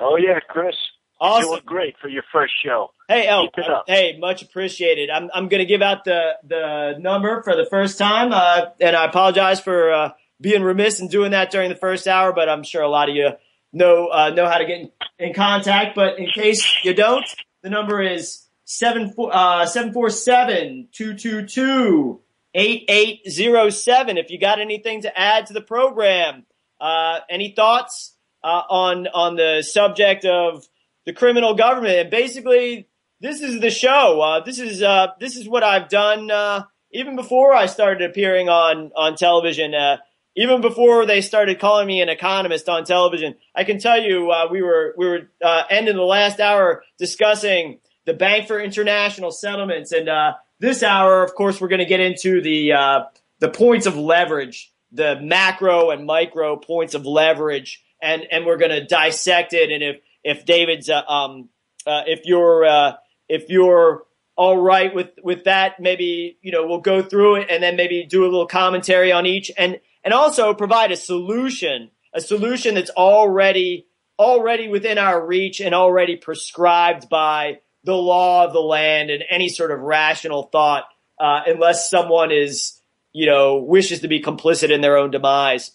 Oh yeah, Chris. Awesome. Doing great for your first show. Hey, up. hey, much appreciated. I'm I'm gonna give out the the number for the first time, uh, and I apologize for uh, being remiss in doing that during the first hour, but I'm sure a lot of you know uh, know how to get in, in contact. But in case you don't, the number is seven four uh seven four seven two two two eight eight zero seven. If you got anything to add to the program, uh, any thoughts uh, on on the subject of the criminal government? And basically, this is the show. Uh, this is uh, this is what I've done uh, even before I started appearing on on television. Uh, even before they started calling me an economist on television, I can tell you uh, we were we were uh, ending the last hour discussing the Bank for International Settlements, and uh, this hour, of course, we're going to get into the uh, the points of leverage, the macro and micro points of leverage, and and we're going to dissect it. And if if David's uh, um uh, if you're uh, if you're all right with with that, maybe you know we'll go through it and then maybe do a little commentary on each, and and also provide a solution, a solution that's already already within our reach and already prescribed by the law of the land and any sort of rational thought, uh, unless someone is you know wishes to be complicit in their own demise.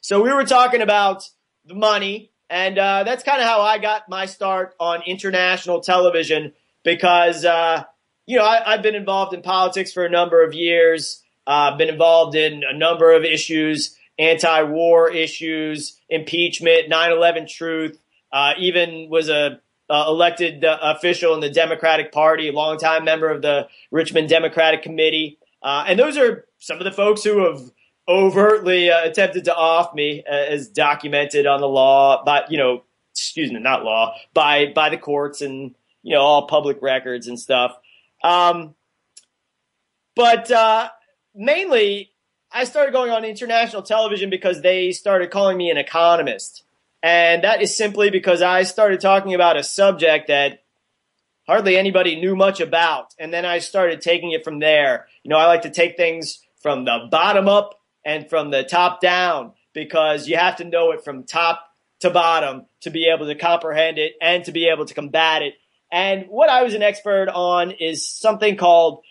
So we were talking about the money, and uh, that's kind of how I got my start on international television because uh, you know I, I've been involved in politics for a number of years. Uh, been involved in a number of issues, anti-war issues, impeachment, 9/11 truth. Uh, even was a uh, elected uh, official in the Democratic Party, a longtime member of the Richmond Democratic Committee, uh, and those are some of the folks who have overtly uh, attempted to off me, uh, as documented on the law, by you know, excuse me, not law, by by the courts and you know all public records and stuff. Um, but uh, mainly, I started going on international television because they started calling me an economist, and that is simply because I started talking about a subject that hardly anybody knew much about, and then I started taking it from there. You know, I like to take things from the bottom up and from the top down because you have to know it from top to bottom to be able to comprehend it and to be able to combat it. And what I was an expert on is something called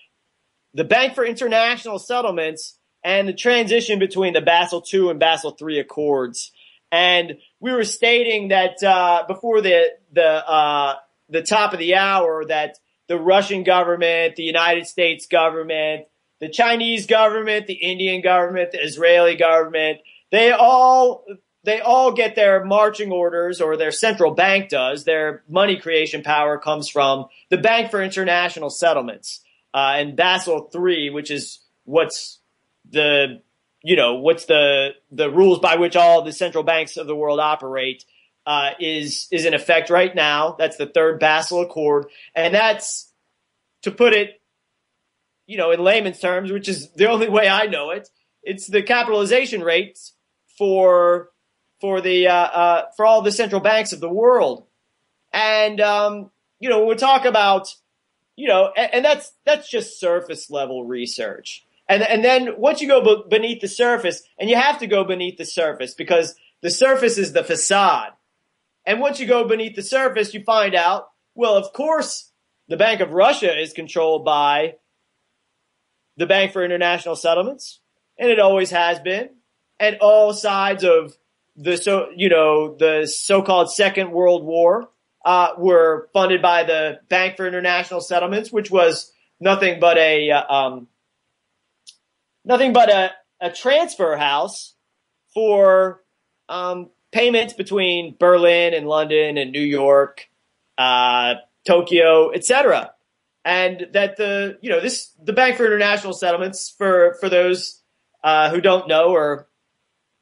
the Bank for International Settlements and the transition between the Basel II and Basel III Accords. And we were stating that uh, before the the uh, the top of the hour that the Russian government, the United States government, the Chinese government, the Indian government, the Israeli government, they all they all get their marching orders or their central bank does. Their money creation power comes from the Bank for International Settlements uh, and Basel III, which is what's the you know what's the the rules by which all the central banks of the world operate uh, is is in effect right now. That's the third Basel Accord, and that's to put it you know, in layman's terms, which is the only way I know it, it's the capitalization rates for for the uh, uh, for all the central banks of the world. And um, you know, when we talk about you know, and, and that's that's just surface level research. And and then once you go beneath the surface, and you have to go beneath the surface because the surface is the facade. And once you go beneath the surface, you find out, well, of course, the Bank of Russia is controlled by the Bank for International Settlements, and it always has been. And all sides of the so you know the so-called Second World War uh, were funded by the Bank for International Settlements, which was nothing but a uh, um, nothing but a, a transfer house for um, payments between Berlin and London and New York, uh, Tokyo, etc. And that the you know this the Bank for International Settlements for for those uh, who don't know or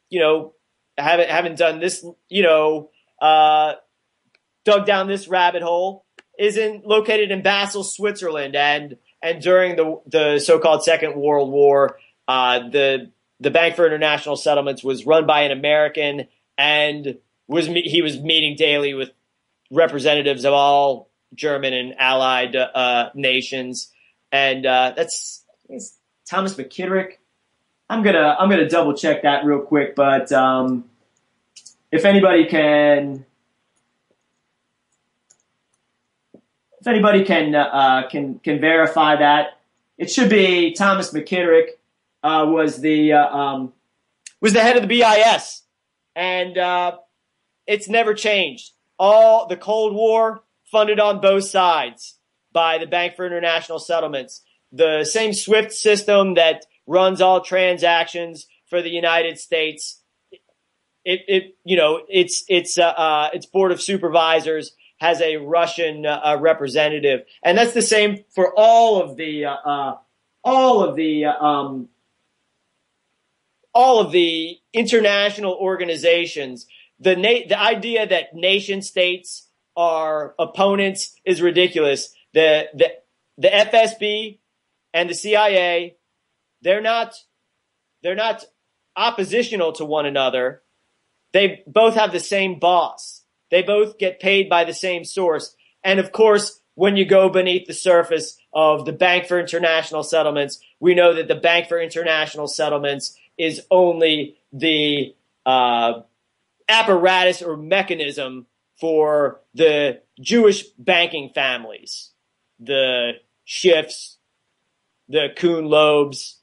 you know haven't haven't done this you know uh, dug down this rabbit hole is in located in Basel, Switzerland, and and during the the so-called Second World War, uh, the the Bank for International Settlements was run by an American, and was he was meeting daily with representatives of all German and Allied uh, nations, and uh, that's Thomas McKittrick. I'm gonna I'm gonna double check that real quick, but um, if anybody can if anybody can uh, can can verify that, it should be Thomas McKittrick uh, was the uh, um, was the head of the BIS, and uh, it's never changed. All the Cold War funded on both sides by the Bank for International Settlements, the same SWIFT system that runs all transactions for the United States. It, it you know it's it's uh, uh, its board of supervisors has a Russian uh, representative, and that's the same for all of the uh, uh, all of the uh, um, all of the international organizations. The na- the idea that nation states are opponents is ridiculous. The the the FSB and the CIA, they're not they're not oppositional to one another. They both have the same boss. They both get paid by the same source. And of course, when you go beneath the surface of the Bank for International Settlements, we know that the Bank for International Settlements is only the uh, apparatus or mechanism for the Jewish banking families, the Schiffs, the Kuhn Loebs,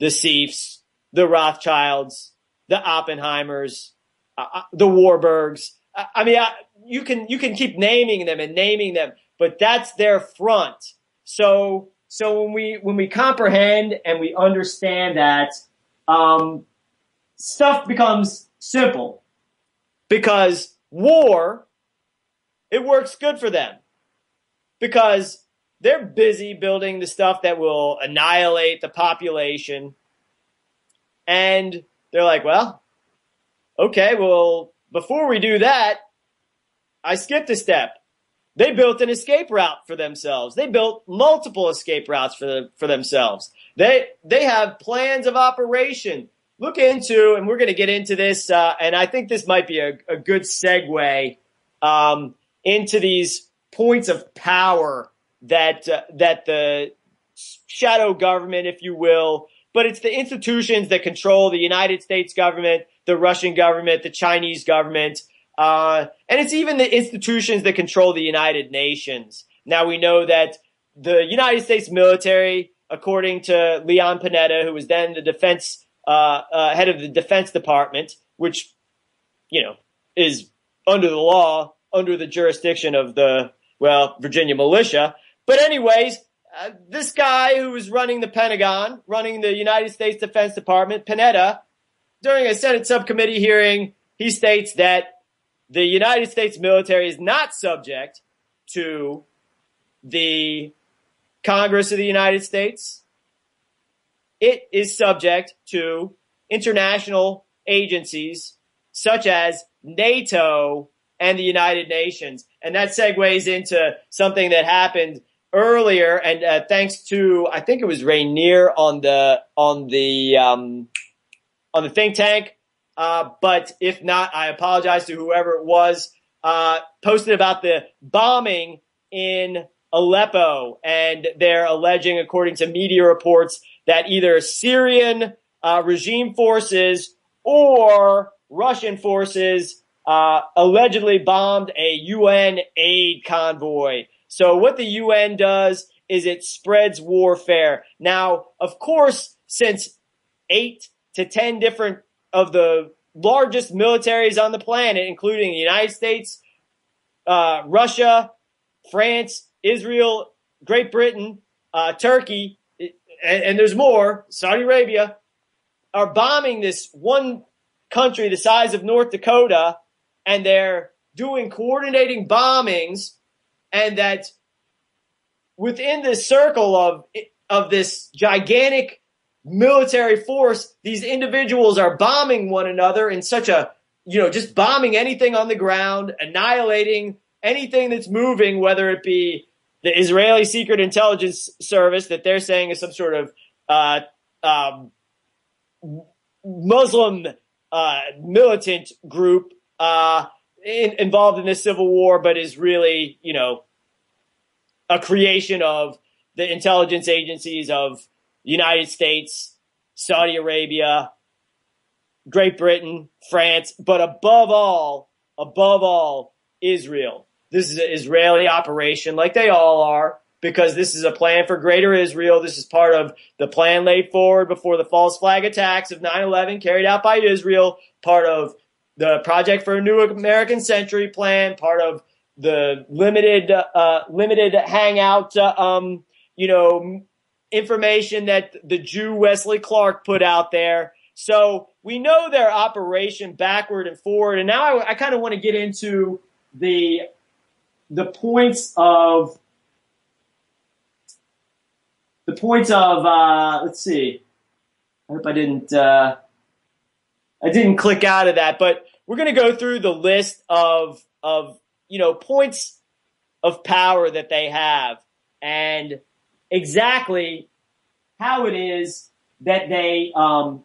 the Sieffs, the Rothschilds, the Oppenheimers, uh, uh the Warburgs. I mean, I, you can you can keep naming them and naming them, but that's their front. So so when we when we comprehend and we understand that, um, stuff becomes simple because war it works good for them because they're busy building the stuff that will annihilate the population and they're like well okay well before we do that, I skipped a step. They built an escape route for themselves. They built multiple escape routes for the, for themselves. They they have plans of operation. Look into, and we're going to get into this, uh, and I think this might be a, a good segue um, into these points of power that uh, that the shadow government, if you will, but it's the institutions that control the United States government, the Russian government, the Chinese government, uh, and it's even the institutions that control the United Nations. Now we know that the United States military, according to Leon Panetta, who was then the defense uh, uh, head of the Defense Department, which you know is under the law, under the jurisdiction of the well Virginia militia. But anyways, uh, this guy who was running the Pentagon, running the United States Defense Department, Panetta, during a Senate subcommittee hearing, he states that the United States military is not subject to the Congress of the United States. It is subject to international agencies such as NATO and the United Nations. And that segues into something that happened earlier. And uh, thanks to, I think it was Rainier on the, on the, um, on the think tank. uh, but if not, I apologize to whoever it was. Uh, posted about the bombing in Aleppo, and they're alleging, according to media reports, that either Syrian uh, regime forces or Russian forces uh, allegedly bombed a UN aid convoy. So what the UN does is it spreads warfare. Now, of course, since eight to ten different of the largest militaries on the planet, including the United States, uh, Russia, France, Israel, Great Britain, uh, Turkey, and, and there's more, Saudi Arabia, are bombing this one country the size of North Dakota, and they're doing coordinating bombings, and that within this circle of of this gigantic military force, these individuals are bombing one another in such a you know just bombing anything on the ground, annihilating anything that's moving, whether it be the Israeli Secret Intelligence Service that they're saying is some sort of uh, um, Muslim uh, militant group uh, in, involved in this civil war, but is really, you know, a creation of the intelligence agencies of the United States, Saudi Arabia, Great Britain, France, but above all, above all, Israel. This is an Israeli operation, like they all are, because this is a plan for greater Israel. This is part of the plan laid forward before the false flag attacks of 9-11 carried out by Israel, part of the Project for a New American Century plan, part of the limited, uh, limited hangout, uh, um, you know, information that the Jew Wesley Clark put out there. So we know their operation backward and forward. And now I, I kind of want to get into the the points of the points of uh, let's see. I hope I didn't uh, I didn't click out of that, but we're going to go through the list of of you know points of power that they have and exactly how it is that they um,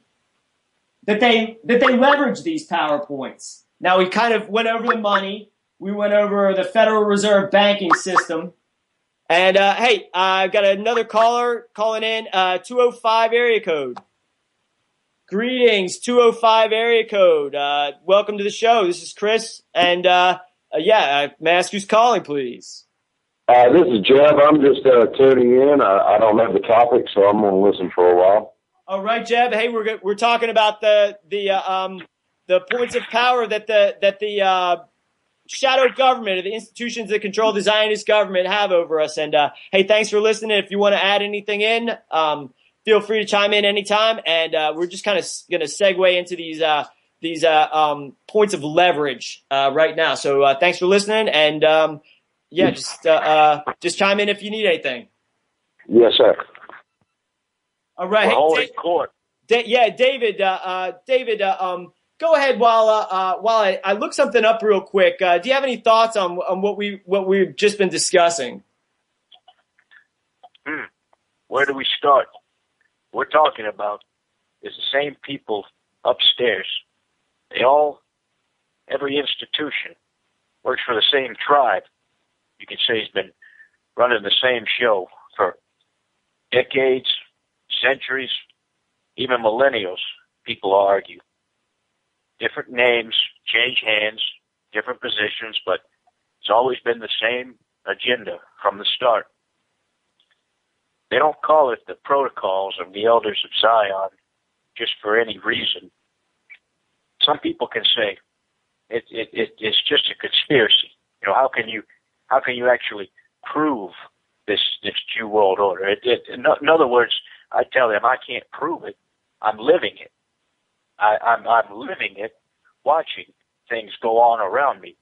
that they that they leverage these power points. Now we kind of went over the money. We went over the Federal Reserve banking system. And uh, hey, I've got another caller calling in, uh, 205 area code. Greetings, 205 area code. Uh, welcome to the show. This is Chris. And uh, uh, yeah, uh, may I ask who's calling, please? Uh, this is Jeb. I'm just uh, tuning in. I, I don't have the topic, so I'm going to listen for a while. All right, Jeb. Hey, we're we're talking about the the uh, um the points of power that the that the uh, shadow government or the institutions that control the Zionist government have over us. And uh, hey, thanks for listening. If you want to add anything in, um, feel free to chime in anytime. And uh, we're just kind of going to segue into these uh, these uh, um, points of leverage uh, right now. So uh, thanks for listening. And um, yeah, just uh, uh, just chime in if you need anything. Yes, sir. All right. Hey, holding court. Da- yeah, David. Uh, uh, David. Uh, um, go ahead while uh, uh, while I, I look something up real quick. Uh, do you have any thoughts on on what we what we've just been discussing? Hmm. Where do we start? We're talking about is the same people upstairs. They all, every institution works for the same tribe. You can say has been running the same show for decades, centuries, even millennials. People argue. Different names, change hands, different positions, but it's always been the same agenda from the start. They don't call it the protocols of the elders of Zion just for any reason. Some people can say it, it, it it's just a conspiracy. You know, how can you how can you actually prove this this Jew world order? It, it, in, in other words, I tell them I can't prove it. I'm living it. I, I'm I'm living it, watching things go on around me,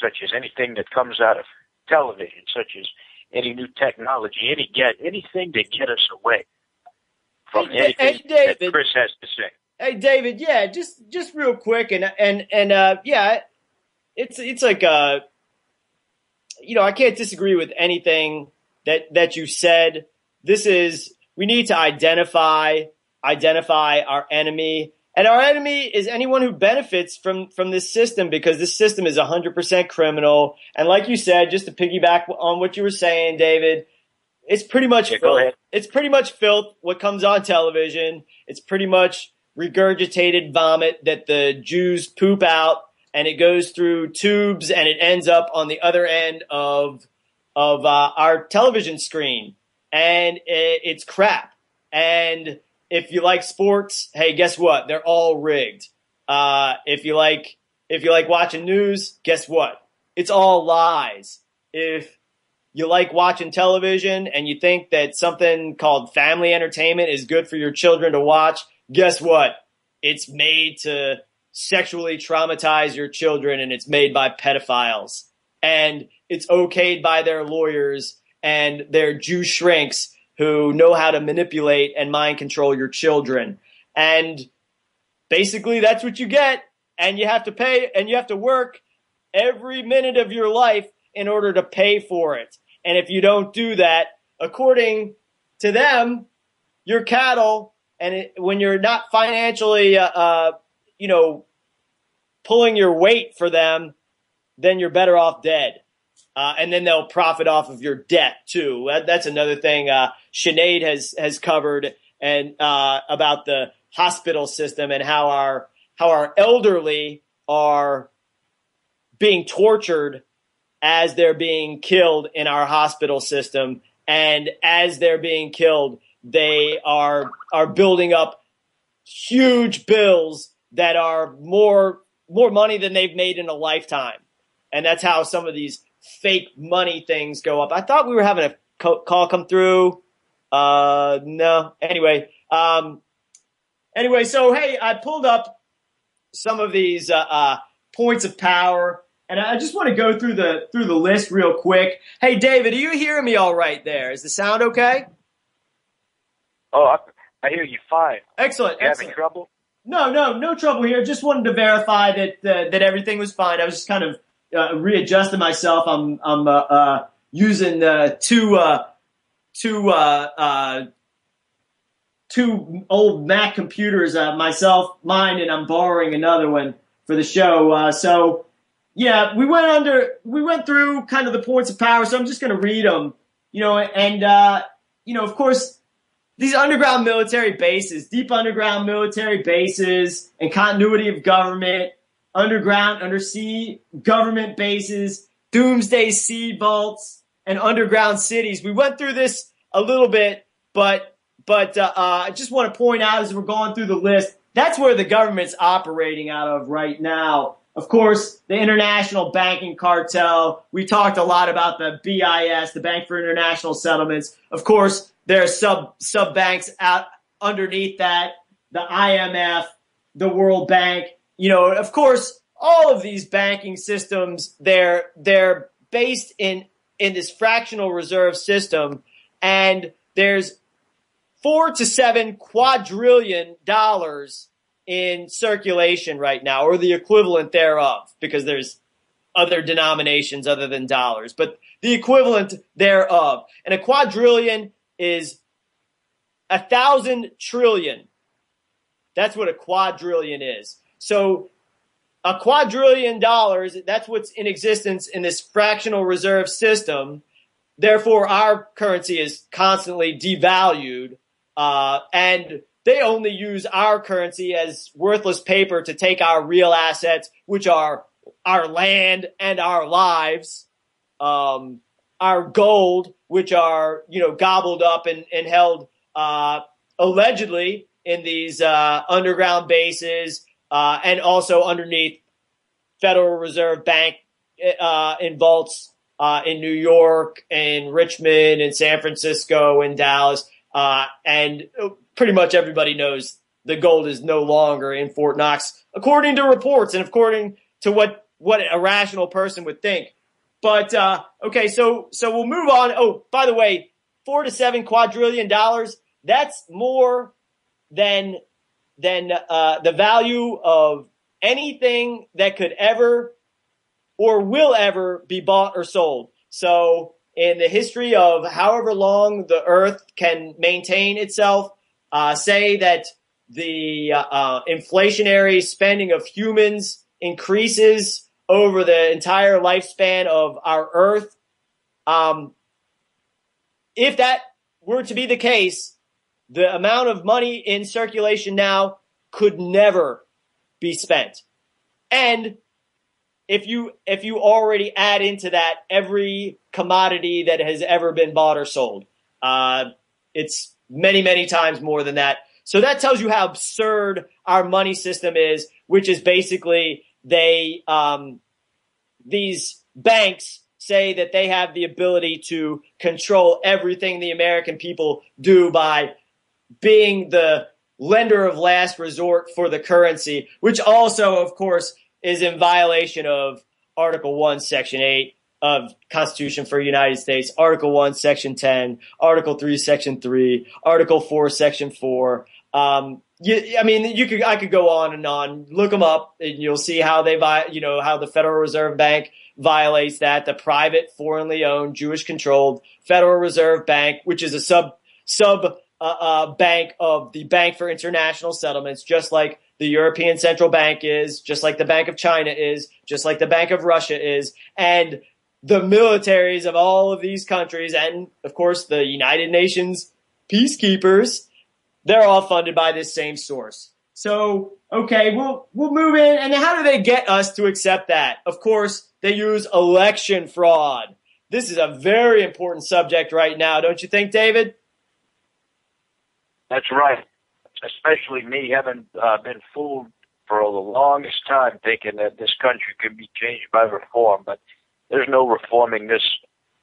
such as anything that comes out of television, such as any new technology, any get anything to get us away from Hey, anything hey, David. that Chris has to say. Hey, David. Yeah, just just real quick and and and uh, yeah, it's it's like uh, you know, I can't disagree with anything that that you said. This is we need to identify identify our enemy And our enemy is anyone who benefits from from this system because this system is 100% criminal. And like you said, just to piggyback on what you were saying, David, it's pretty much Yeah, filth. It's pretty much filth. What comes on television, it's pretty much regurgitated vomit that the Jews poop out, and it goes through tubes and it ends up on the other end of of uh, our television screen, and it, it's crap. And if you like sports, hey, guess what? They're all rigged. Uh, if you like if you like watching news, guess what? It's all lies. If you like watching television and you think that something called family entertainment is good for your children to watch, guess what? It's made to sexually traumatize your children and it's made by pedophiles. And it's okayed by their lawyers and their Jew shrinks who know how to manipulate and mind control your children. And basically that's what you get. And you have to pay and you have to work every minute of your life in order to pay for it. And if you don't do that, according to them, you're cattle. And it, when you're not financially, uh, uh, you know, pulling your weight for them, then you're better off dead. Uh, and then they'll profit off of your debt too. That, that's another thing uh, Sinead has has covered and uh, about the hospital system and how our how our elderly are being tortured as they're being killed in our hospital system, and as they're being killed, they are are building up huge bills that are more more money than they've made in a lifetime, and that's how some of these fake money things go up. I thought we were having a call come through. Uh, no. Anyway, um, anyway, so hey, I pulled up some of these uh, uh, points of power, and I just want to go through the through the list real quick. Hey, David, are you hearing me all right? There is the sound okay? Oh, I, I hear you fine. Excellent. You excellent. having trouble? No, no, no trouble here. Just wanted to verify that uh, that everything was fine. I was just kind of uh, readjusting myself. I'm I'm uh, uh, using uh, two uh, two two old Mac computers myself, mine, and I'm borrowing another one for the show. So yeah, we went under we went through kind of the points of power. So I'm just going to read them. You know, and you know, of course these underground military bases, deep underground military bases, and continuity of government, underground, undersea government bases, doomsday sea vaults, and underground cities. We went through this a little bit, but but uh, uh, I just want to point out as we're going through the list, that's where the government's operating out of right now. Of course, the international banking cartel. We talked a lot about the BIS, the Bank for International Settlements. Of course, there are sub sub banks out underneath that, the IMF, the World Bank. You know, of course, all of these banking systems they're they're based in in this fractional reserve system, and there's four to seven quadrillion dollars in circulation right now, or the equivalent thereof, because there's other denominations other than dollars, but the equivalent thereof. And a quadrillion is a thousand trillion. That's what a quadrillion is. So a quadrillion dollars, that's what's in existence in this fractional reserve system. Therefore, our currency is constantly devalued, uh, and they only use our currency as worthless paper to take our real assets, which are our land and our lives, um, our gold, which are you know gobbled up and, and held uh, allegedly in these uh, underground bases uh, and also underneath Federal Reserve Bank uh, in vaults uh, in New York and Richmond and San Francisco and Dallas. Uh, and pretty much everybody knows the gold is no longer in Fort Knox, according to reports and according to what, what a rational person would think. But, uh, okay, so, so we'll move on. Oh, by the way, four to seven quadrillion dollars, that's more than, than, uh, the value of anything that could ever or will ever be bought or sold. So in the history of however long the earth can maintain itself, uh, say that the uh, uh, inflationary spending of humans increases over the entire lifespan of our Earth. Um, if that were to be the case, the amount of money in circulation now could never be spent. And if you if you already add into that every commodity that has ever been bought or sold, uh, it's many many times more than that. So that tells you how absurd our money system is, which is basically they um, these banks say that they have the ability to control everything the American people do by being the lender of last resort for the currency, which also, of course, is in violation of Article 1, Section 8 of Constitution for the United States, Article 1, Section 10, Article 3, Section 3, Article 4, Section 4. Um, you, I mean, you could, I could go on and on. Look them up, and you'll see how they, you know, how the Federal Reserve Bank violates that. The private, foreignly owned, Jewish-controlled Federal Reserve Bank, which is a sub sub uh, uh, bank of the Bank for International Settlements, just like the European Central Bank is, just like the Bank of China is, just like the Bank of Russia is, and the militaries of all of these countries, and of course the United Nations peacekeepers, they're all funded by this same source. So, okay, we'll we'll move in, and how do they get us to accept that? Of course, they use election fraud. This is a very important subject right now, don't you think, David? That's right. Especially me having uh, been fooled for the longest time thinking that this country could be changed by reform, but there's no reforming this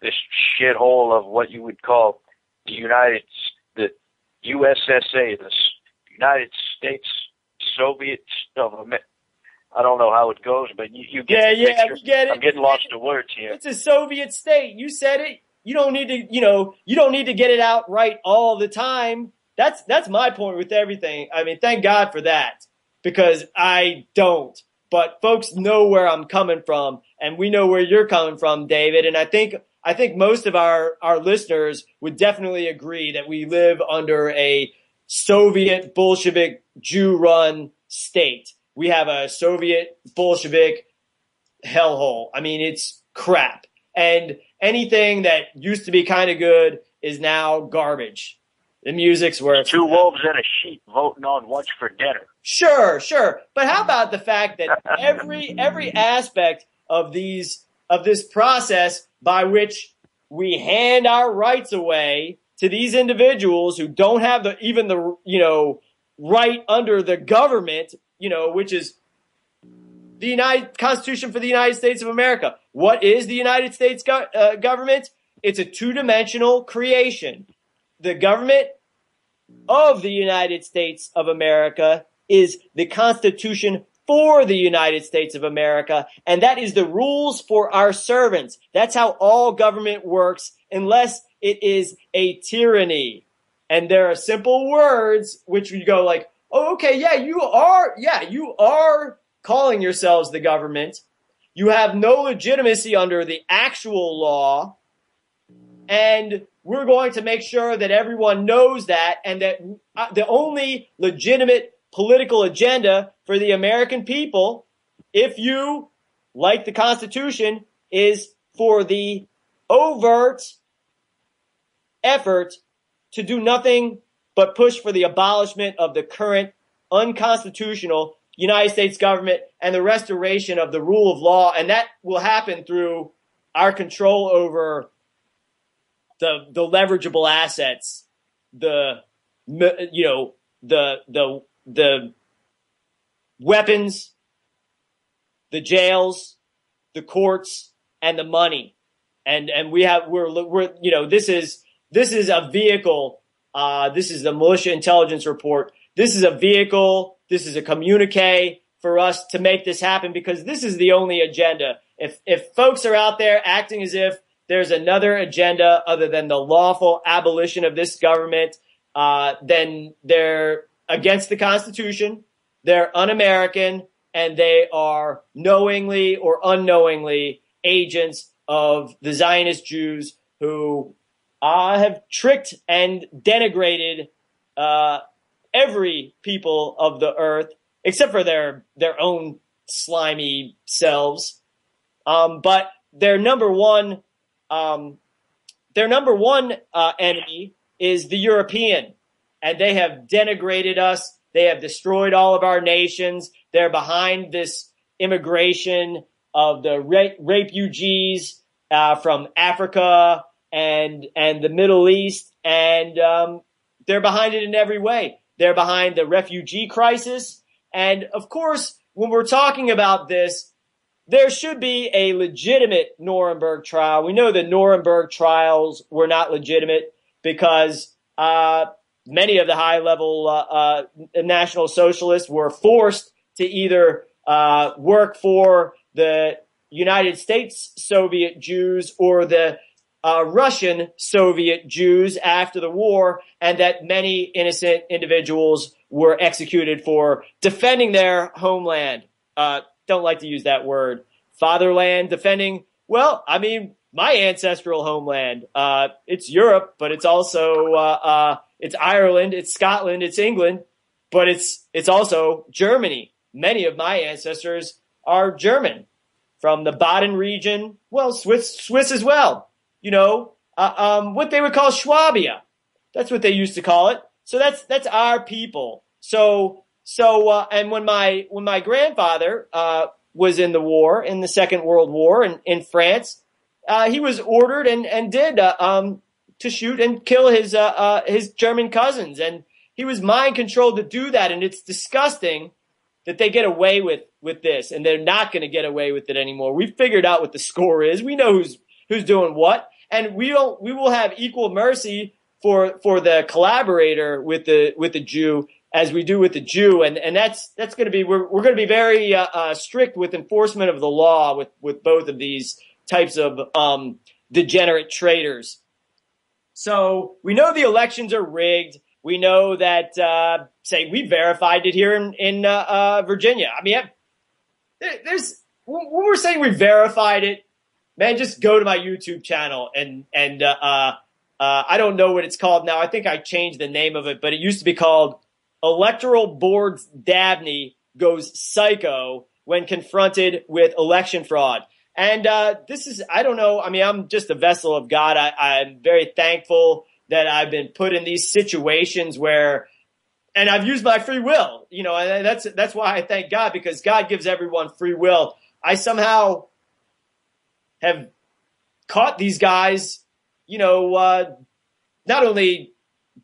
this shithole of what you would call the United the USSA, the United States Soviet of America. I don't know how it goes, but you, you get Yeah, yeah, we get it. I'm getting lost of words here. It's a Soviet state. You said it. You don't need to, you know, you don't need to get it out right all the time. That's that's my point with everything. I mean, thank God for that because I don't. But folks know where I'm coming from, and we know where you're coming from, David. And I think I think most of our our listeners would definitely agree that we live under a Soviet Bolshevik Jew-run state. We have a Soviet Bolshevik hellhole. I mean, it's crap. And anything that used to be kind of good is now garbage. The music's worth Two wolves and a sheep voting on what's for dinner. Sure, sure. But how about the fact that every every aspect of these of this process by which we hand our rights away to these individuals who don't have the even the you know right under the government, you know, which is the United Constitution for the United States of America. What is the United States go- uh, government? It's a two-dimensional creation. The government of the United States of America is the Constitution for the United States of America, and that is the rules for our servants. That's how all government works, unless it is a tyranny. And there are simple words which we go like, oh, okay, yeah, you are, yeah, you are calling yourselves the government. You have no legitimacy under the actual law. And we're going to make sure that everyone knows that and that uh, the only legitimate political agenda for the American people, if you like the Constitution, is for the overt effort to do nothing but push for the abolishment of the current unconstitutional United States government and the restoration of the rule of law. And that will happen through our control over the the leverageable assets, the you know the the the weapons, the jails, the courts, and the money, and and we have we're we're you know this is this is a vehicle. Uh, this is the militia intelligence report. This is a vehicle. This is a communique for us to make this happen because this is the only agenda. If if folks are out there acting as if there's another agenda other than the lawful abolition of this government, uh, then they're against the Constitution, they're un-American, and they are knowingly or unknowingly agents of the Zionist Jews who uh, have tricked and denigrated uh, every people of the earth, except for their their own slimy selves. Um, but their number one, um, their number one uh, enemy is the European, and they have denigrated us. They have destroyed all of our nations. They're behind this immigration of the refugees uh, from Africa and and the Middle East, and um, they're behind it in every way. They're behind the refugee crisis, and of course, when we're talking about this, there should be a legitimate Nuremberg trial. We know the Nuremberg trials were not legitimate because uh, many of the high level uh, uh, National Socialists were forced to either uh, work for the United States Soviet Jews or the uh, Russian Soviet Jews after the war, and that many innocent individuals were executed for defending their homeland. Uh, don't like to use that word. Fatherland, defending, well, I mean, my ancestral homeland. Uh, it's Europe, but it's also, uh, uh, it's Ireland, it's Scotland, it's England, but it's, it's also Germany. Many of my ancestors are German from the Baden region. Well, Swiss, Swiss as well. You know, uh, um, what they would call Schwabia. That's what they used to call it. So that's, that's our people. So, so, uh, and when my, when my grandfather, uh, was in the war, in the Second World War in, in France, uh, he was ordered and, and did, uh, um, to shoot and kill his, uh, uh, his German cousins. And he was mind controlled to do that. And it's disgusting that they get away with, with this and they're not going to get away with it anymore. We figured out what the score is. We know who's, who's doing what. And we don't, we will have equal mercy for, for the collaborator with the, with the Jew as we do with the Jew, and and that's that's going to be we're we're going to be very uh, uh, strict with enforcement of the law with with both of these types of um, degenerate traitors. So we know the elections are rigged. We know that uh, say we verified it here in in uh, uh, Virginia. I mean, there's when we're saying we verified it, man, just go to my YouTube channel and and uh, I don't know what it's called now. I think I changed the name of it, but it used to be called Electoral Board's Dabney goes psycho when confronted with election fraud. And uh, this is, I don't know, I mean, I'm just a vessel of God. I, I'm very thankful that I've been put in these situations where, and I've used my free will, you know, and that's, that's why I thank God because God gives everyone free will. I somehow have caught these guys, you know, uh, not only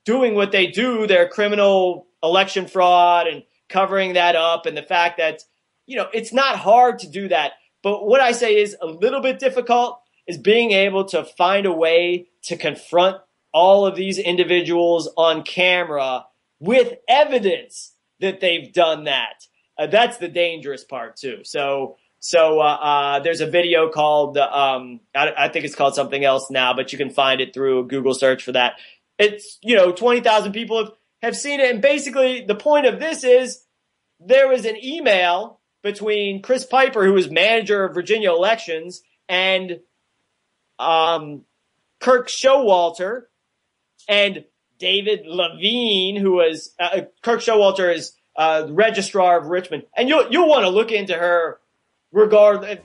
doing what they do, their criminal election fraud and covering that up and the fact that, you know, it's not hard to do that. But what I say is a little bit difficult is being able to find a way to confront all of these individuals on camera with evidence that they've done that. Uh, that's the dangerous part too. So, so uh, uh, there's a video called, um, I, I, think it's called something else now, but you can find it through a Google search for that. It's you know twenty thousand people have have seen it. And basically, the point of this is there was an email between Chris Piper, who was manager of Virginia elections, and um, Kirk Showalter and David Levine, who was uh, uh Kirk Showalter is uh, registrar of Richmond, and you'll you'll want to look into her regard.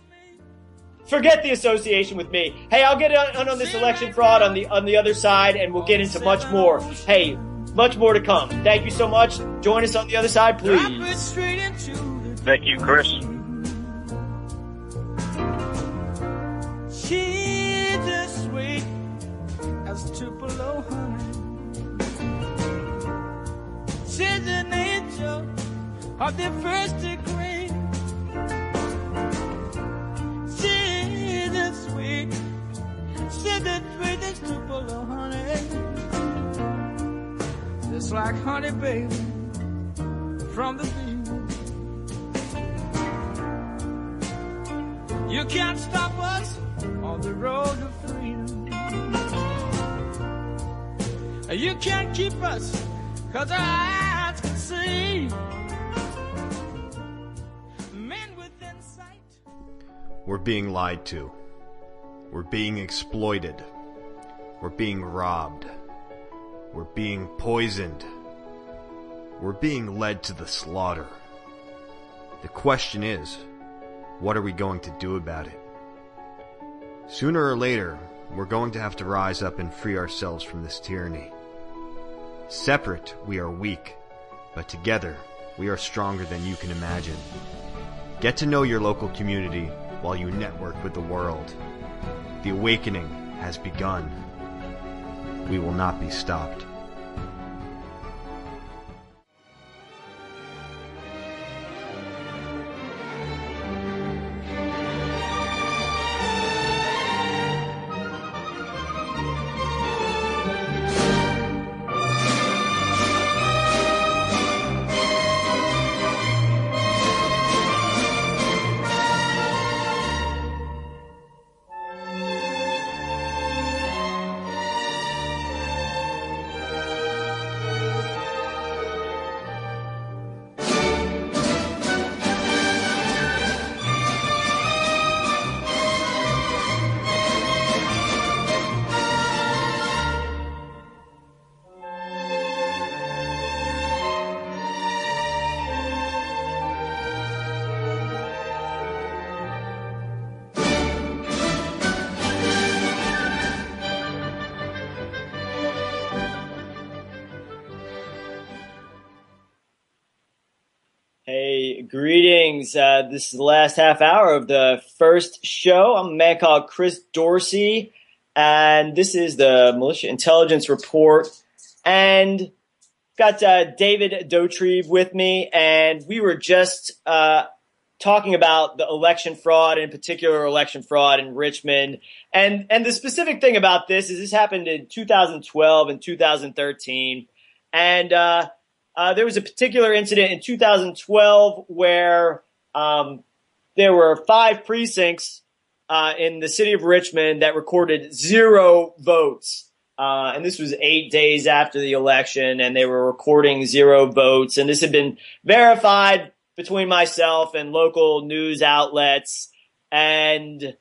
Forget the association with me. Hey, I'll get on, on this election fraud on the on the other side, and we'll get into much more. Hey, much more to come. Thank you so much. Join us on the other side, please. Thank you, Chris. She's as sweet as Tupelo honey. She's an angel of the first degree. She's as sweet. She's as sweet as Tupelo honey just like honey, baby, from the bee. You can't stop us on the road to freedom. You can't keep us, cause our eyes can see. We're being lied to. We're being exploited. We're being robbed. We're being poisoned. We're being led to the slaughter. The question is, what are we going to do about it? Sooner or later, we're going to have to rise up and free ourselves from this tyranny. Separate, we are weak, but together, we are stronger than you can imagine. Get to know your local community while you network with the world. The awakening has begun. We will not be stopped. This is the last half hour of the first show. I'm a man called Chris Dorsey, and this is the Militia Intelligence Report. And got uh, David Dotrieve with me, and we were just uh, talking about the election fraud, in particular election fraud in Richmond. And and the specific thing about this is this happened in 2012 and 2013, and uh, uh, there was a particular incident in 2012 where um, there were five precincts uh, in the city of Richmond that recorded zero votes. Uh, and this was eight days after the election, and they were recording zero votes. And this had been verified between myself and local news outlets and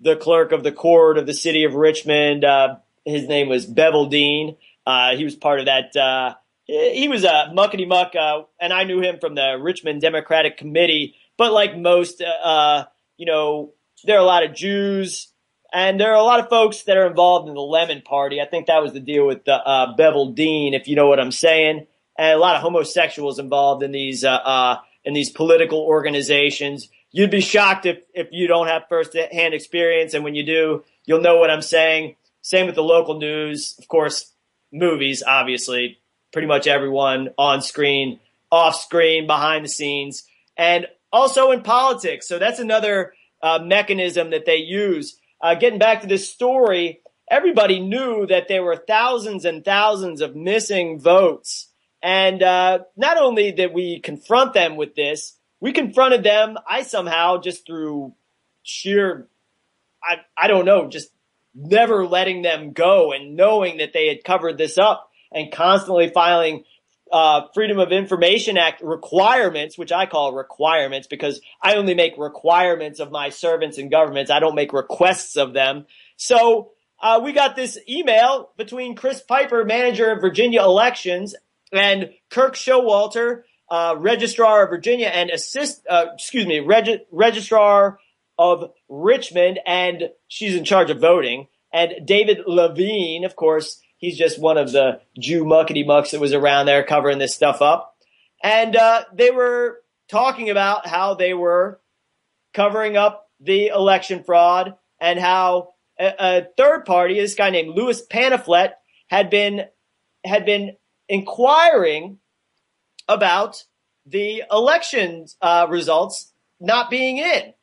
the clerk of the court of the city of Richmond. Uh, his name was Bevill Dean. Uh, he was part of that uh, he was a muckety muck, uh, and I knew him from the Richmond Democratic Committee. But like most, uh, you know, there are a lot of Jews, and there are a lot of folks that are involved in the Lemon Party. I think that was the deal with the, uh, Bevill Dean, if you know what I'm saying. And a lot of homosexuals involved in these uh, uh, in these political organizations. You'd be shocked if if you don't have first hand experience, and when you do, you'll know what I'm saying. Same with the local news, of course, movies, obviously pretty much everyone on screen, off screen, behind the scenes, and also in politics. So that's another uh, mechanism that they use. Uh, getting back to this story, everybody knew that there were thousands and thousands of missing votes. And uh, not only did we confront them with this, we confronted them, I somehow just through sheer, I, I don't know, just never letting them go and knowing that they had covered this up and constantly filing uh, Freedom of Information Act requirements, which I call requirements because I only make requirements of my servants and governments. I don't make requests of them. So uh, we got this email between Chris Piper, manager of Virginia elections, and Kirk Showalter, uh, registrar of Virginia and assist, uh, excuse me, reg- registrar of Richmond, and she's in charge of voting. And David Levine, of course, He's just one of the Jew muckety mucks that was around there covering this stuff up. And uh, they were talking about how they were covering up the election fraud and how a, a third party, this guy named Louis Panaflet, had been had been inquiring about the election uh, results not being in,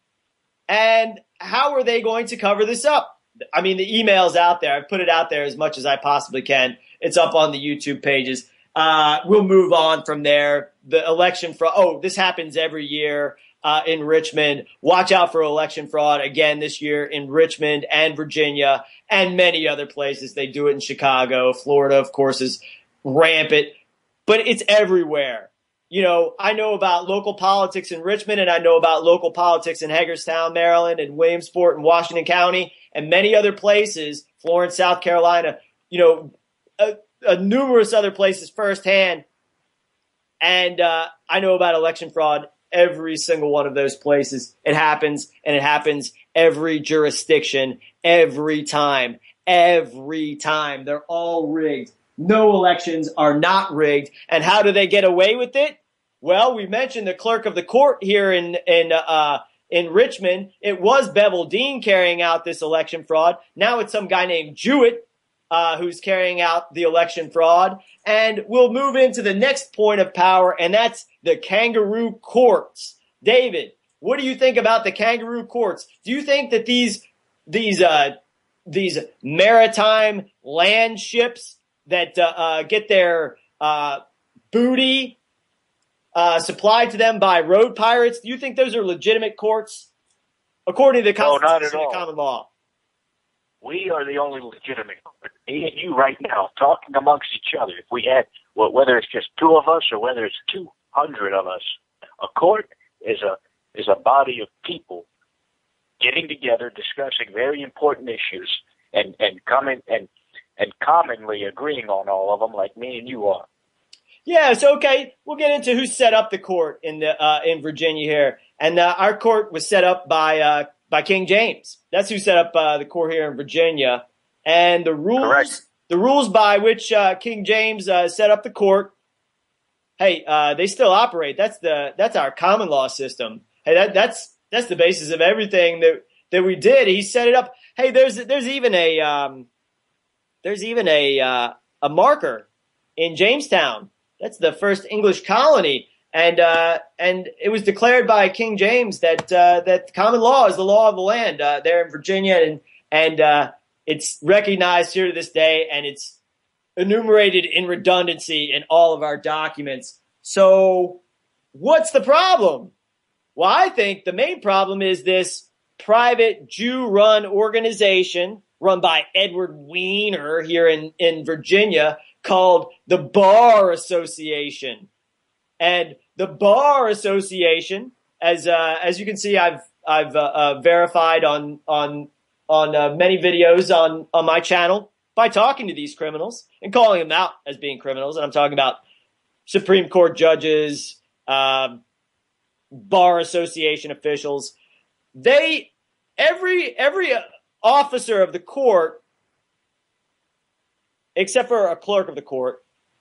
and how are they going to cover this up? I mean, the email's out there. I put it out there as much as I possibly can. It's up on the YouTube pages. Uh, we'll move on from there. The election fraud. Oh, this happens every year uh, in Richmond. Watch out for election fraud again this year in Richmond and Virginia and many other places. They do it in Chicago. Florida, of course, is rampant, but it's everywhere. You know, I know about local politics in Richmond and I know about local politics in Hagerstown, Maryland and Williamsport and Washington County and many other places, Florence, South Carolina, you know, numerous other places firsthand. and uh, I know about election fraud every single one of those places. It happens, and it happens every jurisdiction, every time, every time. They're all rigged. No elections are not rigged. And how do they get away with it? Well, we mentioned the clerk of the court here in in uh, in Richmond. It was Bevill Dean carrying out this election fraud. Now it's some guy named Jewett uh, who's carrying out the election fraud. And we'll move into the next point of power, and that's the kangaroo courts. David, what do you think about the kangaroo courts? Do you think that these these uh, these maritime land ships that uh, uh, get their uh, booty uh, supplied to them by road pirates, do you think those are legitimate courts according to the No, Constitution and common law? We are the only legitimate court. Me and you right now talking amongst each other. If we had, well, whether it's just two of us or whether it's two hundred of us, a court is a is a body of people getting together, discussing very important issues, and and coming and and commonly agreeing on all of them, like me and you are. Yeah, so okay, we'll get into who set up the court in the uh, in Virginia here, and uh, our court was set up by uh, by King James. That's who set up uh, the court here in Virginia, and the rules Correct. the rules by which uh, King James uh, set up the court. Hey, uh, they still operate. That's the that's our common law system. Hey, that that's that's the basis of everything that that we did. He set it up. Hey, there's there's even a um, there's even a uh, a marker in Jamestown. That's the first English colony, and uh, and it was declared by King James that uh, that common law is the law of the land uh, there in Virginia, and and uh, it's recognized here to this day, and it's enumerated in redundancy in all of our documents. So, what's the problem? Well, I think the main problem is this private Jew-run organization run by Edward Weiner here in, in Virginia called the Bar Association. And the Bar Association, as uh, as you can see, I've I've uh, uh, verified on on on uh, many videos on on my channel by talking to these criminals and calling them out as being criminals. And I'm talking about Supreme Court judges, um, bar association officials. They every every officer of the court, except for a clerk of the court,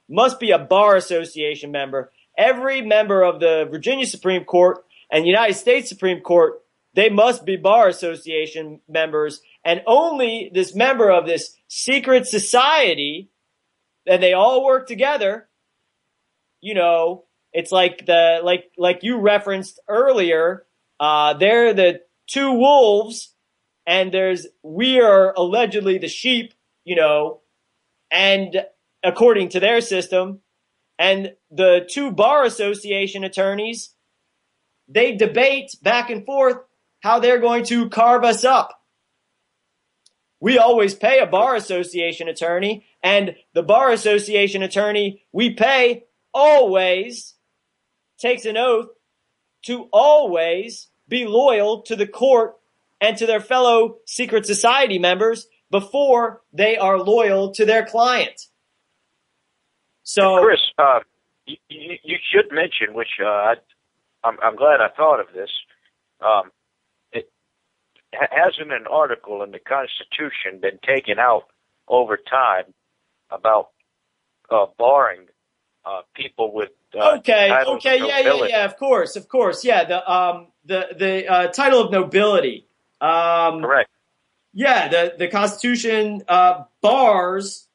must be a bar association member. Every member of the Virginia Supreme Court and United States Supreme Court, they must be bar association members, and only this member of this secret society, and they all work together. You know, it's like the like like you referenced earlier. Uh, they're the two wolves, and there's we are allegedly the sheep. You know, and according to their system, and the two bar association attorneys, they debate back and forth how they're going to carve us up. We always pay a bar association attorney, and the bar association attorney we pay always takes an oath to always be loyal to the court and to their fellow secret society members before they are loyal to their client. So, Chris, uh, you, you, should mention, which uh, I, I'm, I'm glad I thought of this. Um, it hasn't an article in the Constitution been taken out over time about uh, barring uh, people with uh, okay, okay, of yeah, yeah, yeah, of course, of course, yeah. The um, the the uh, title of nobility. Um, Correct. Yeah, the the Constitution uh, bars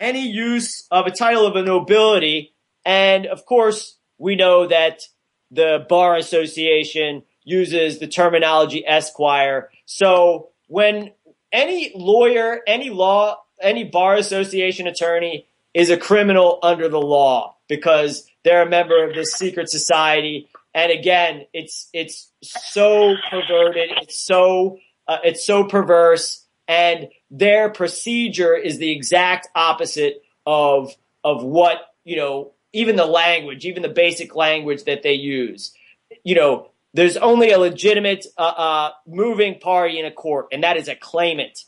any use of a title of a nobility, and of course, we know that the bar association uses the terminology esquire. So when any lawyer, any law, any bar association attorney is a criminal under the law because they're a member of this secret society. And again, it's it's so perverted. It's so uh, it's so perverse, and their procedure is the exact opposite of of what you know. Even the language, even the basic language that they use, you know, there's only a legitimate uh, uh, moving party in a court, and that is a claimant.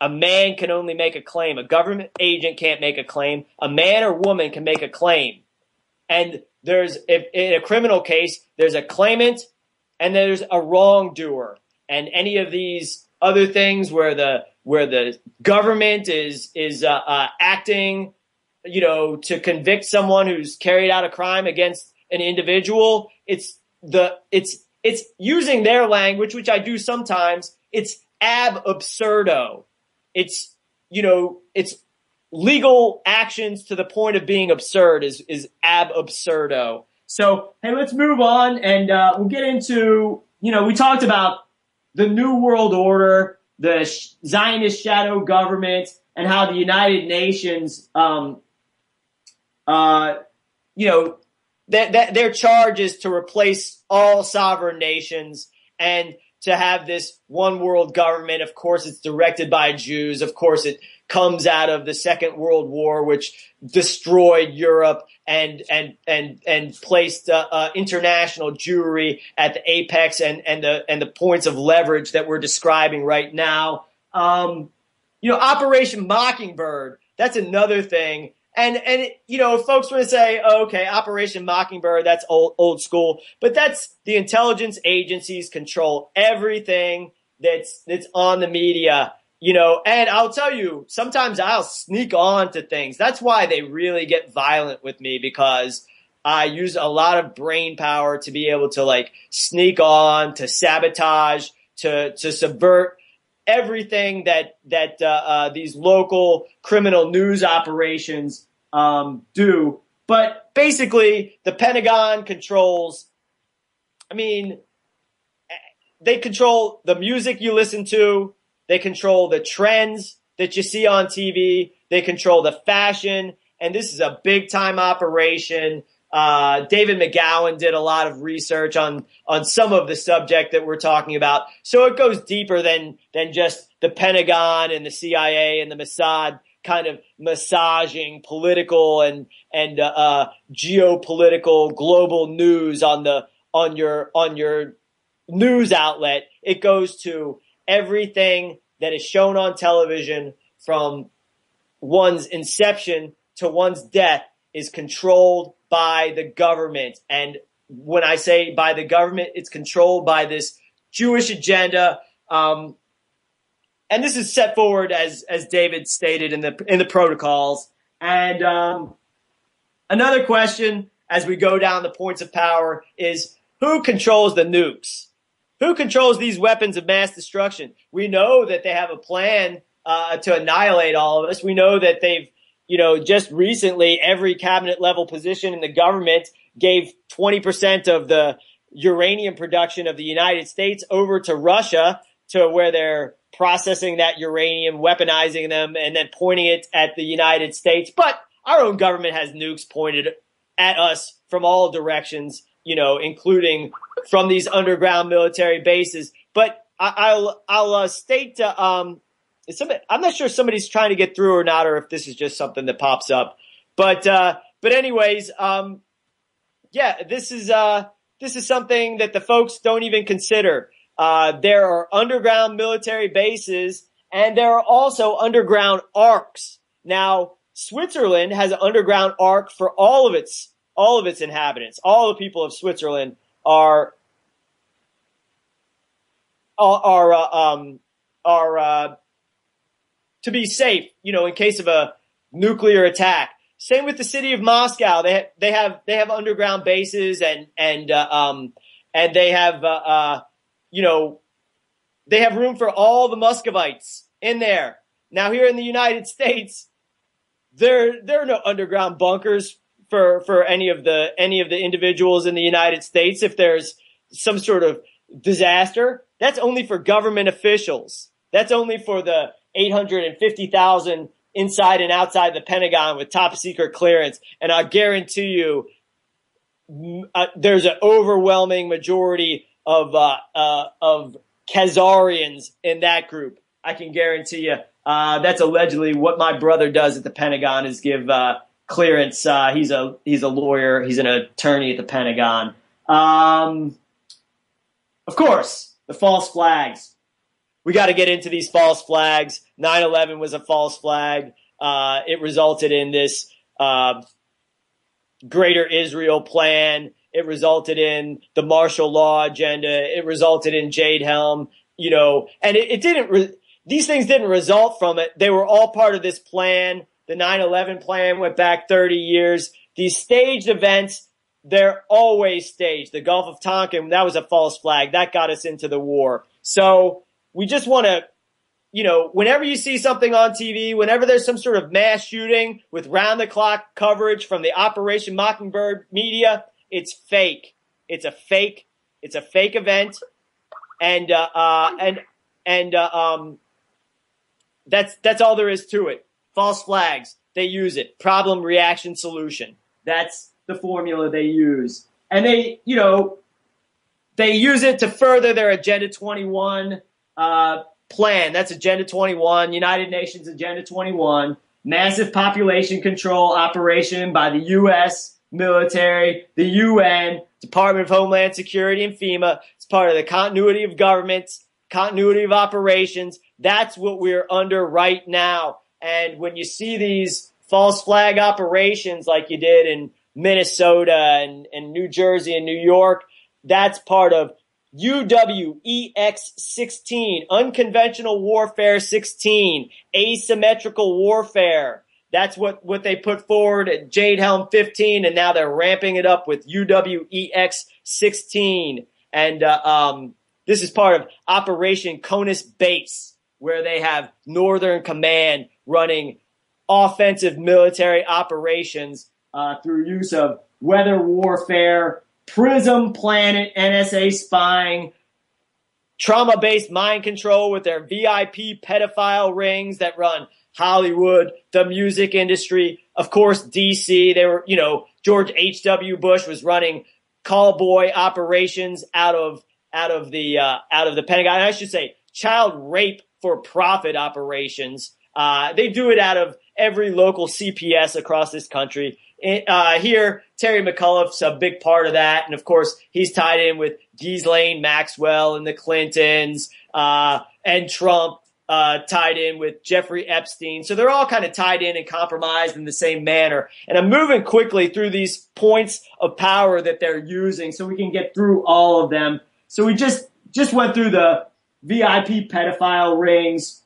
A man can only make a claim. A government agent can't make a claim. A man or woman can make a claim. And there's if in a criminal case, there's a claimant and there's a wrongdoer, and any of these other things where the where the government is is uh, uh, acting, you know, to convict someone who's carried out a crime against an individual, it's the it's it's using their language, which I do sometimes. It's ab absurdo. It's you know, it's legal actions to the point of being absurd is is ab absurdo. So hey, let's move on and uh, we'll get into you know we talked about the new world order, the Zionist shadow government, and how the United Nations, um, uh, you know, that, that their charge is to replace all sovereign nations and to have this one world government. Of course, it's directed by Jews. Of course, it comes out of the Second World War, which destroyed Europe and and and and placed uh, uh, international Jewry at the apex and and the and the points of leverage that we're describing right now. Um, you know, Operation Mockingbird. That's another thing. And and you know, folks want to say, oh, okay, Operation Mockingbird, that's old old school, but that's the intelligence agencies control everything that's that's on the media you know, and I'll tell you, sometimes I'll sneak on to things. That's why they really get violent with me because I use a lot of brain power to be able to like sneak on, to sabotage, to, to subvert everything that, that, uh, uh, these local criminal news operations, um, do. But basically, the Pentagon controls, I mean, they control the music you listen to, they control the trends that you see on TV. They control the fashion. And this is a big time operation. Uh, David McGowan did a lot of research on, on some of the subject that we're talking about. So it goes deeper than, than just the Pentagon and the CIA and the Mossad kind of massaging political and, and, uh, uh, geopolitical global news on the, on your, on your news outlet. It goes to everything that is shown on television from one's inception to one's death is controlled by the government. And when I say by the government, it's controlled by this Jewish agenda. Um, and this is set forward as as David stated in the in the protocols. And um, another question as we go down the points of power is who controls the nukes? Who controls these weapons of mass destruction? We know that they have a plan uh, to annihilate all of us. We know that they've, you know, just recently every cabinet level position in the government gave 20% of the uranium production of the United States over to Russia to where they're processing that uranium, weaponizing them, and then pointing it at the United States. But our own government has nukes pointed at us from all directions you know, including from these underground military bases. But I, will I'll uh, state uh, um, somebody, I'm not sure if somebody's trying to get through or not, or if this is just something that pops up. But uh, but anyways, um, yeah, this is uh, this is something that the folks don't even consider. Uh, there are underground military bases, and there are also underground arks. Now, Switzerland has an underground ark for all of its all of its inhabitants, all the people of Switzerland are are uh, um, are uh, to be safe, you know, in case of a nuclear attack. Same with the city of Moscow. They ha- they have they have underground bases and and uh, um and they have uh, uh, you know they have room for all the Muscovites in there. Now here in the United States, there there are no underground bunkers for for any of the any of the individuals in the United States if there's some sort of disaster. That's only for government officials. That's only for the 850,000 inside and outside the Pentagon with top secret clearance. And I guarantee you, uh, there's an overwhelming majority of uh, uh, of Khazarians in that group. I can guarantee you. Uh, that's allegedly what my brother does at the Pentagon is give uh, clearance. Uh, he's a he's a lawyer. He's an attorney at the Pentagon. Um, of course, the false flags. We got to get into these false flags. 9/11 was a false flag. Uh, it resulted in this uh, Greater Israel Plan. It resulted in the martial law agenda. It resulted in Jade Helm, you know, and it, it didn't, re- these things didn't result from it. They were all part of this plan. The 9-11 plan went back 30 years. These staged events, they're always staged. The Gulf of Tonkin, that was a false flag. That got us into the war. So we just want to, you know, whenever you see something on TV, whenever there's some sort of mass shooting with round the clock coverage from the Operation Mockingbird media, it's fake. It's a fake. It's a fake event, and uh, uh, and and uh, um, that's that's all there is to it. False flags. They use it. Problem, reaction, solution. That's the formula they use, and they, you know, they use it to further their Agenda 21 uh, plan. That's Agenda 21, United Nations Agenda 21, massive population control operation by the U.S. military, the UN, Department of Homeland Security, and FEMA. It's part of the continuity of governments, continuity of operations. That's what we're under right now. And when you see these false flag operations like you did in Minnesota and, and New Jersey and New York, that's part of UWEX 16, unconventional warfare 16, asymmetrical warfare. That's what, what they put forward at Jade Helm 15, and now they're ramping it up with UWEX 16. And uh, um, this is part of Operation Conus Base, where they have Northern Command running offensive military operations uh, through use of weather warfare, Prism Planet, NSA spying, trauma based mind control with their VIP pedophile rings that run Hollywood, the music industry, of course, DC. They were, you know, George H.W. Bush was running call boy operations out of, out of the, uh, out of the Pentagon. I should say child rape for profit operations. Uh, they do it out of every local CPS across this country. Uh, here, Terry McAuliffe's a big part of that. And of course, he's tied in with Ghislaine Maxwell and the Clintons, uh, and Trump, uh, tied in with Jeffrey Epstein. So they're all kind of tied in and compromised in the same manner. And I'm moving quickly through these points of power that they're using so we can get through all of them. So we just, just went through the VIP pedophile rings,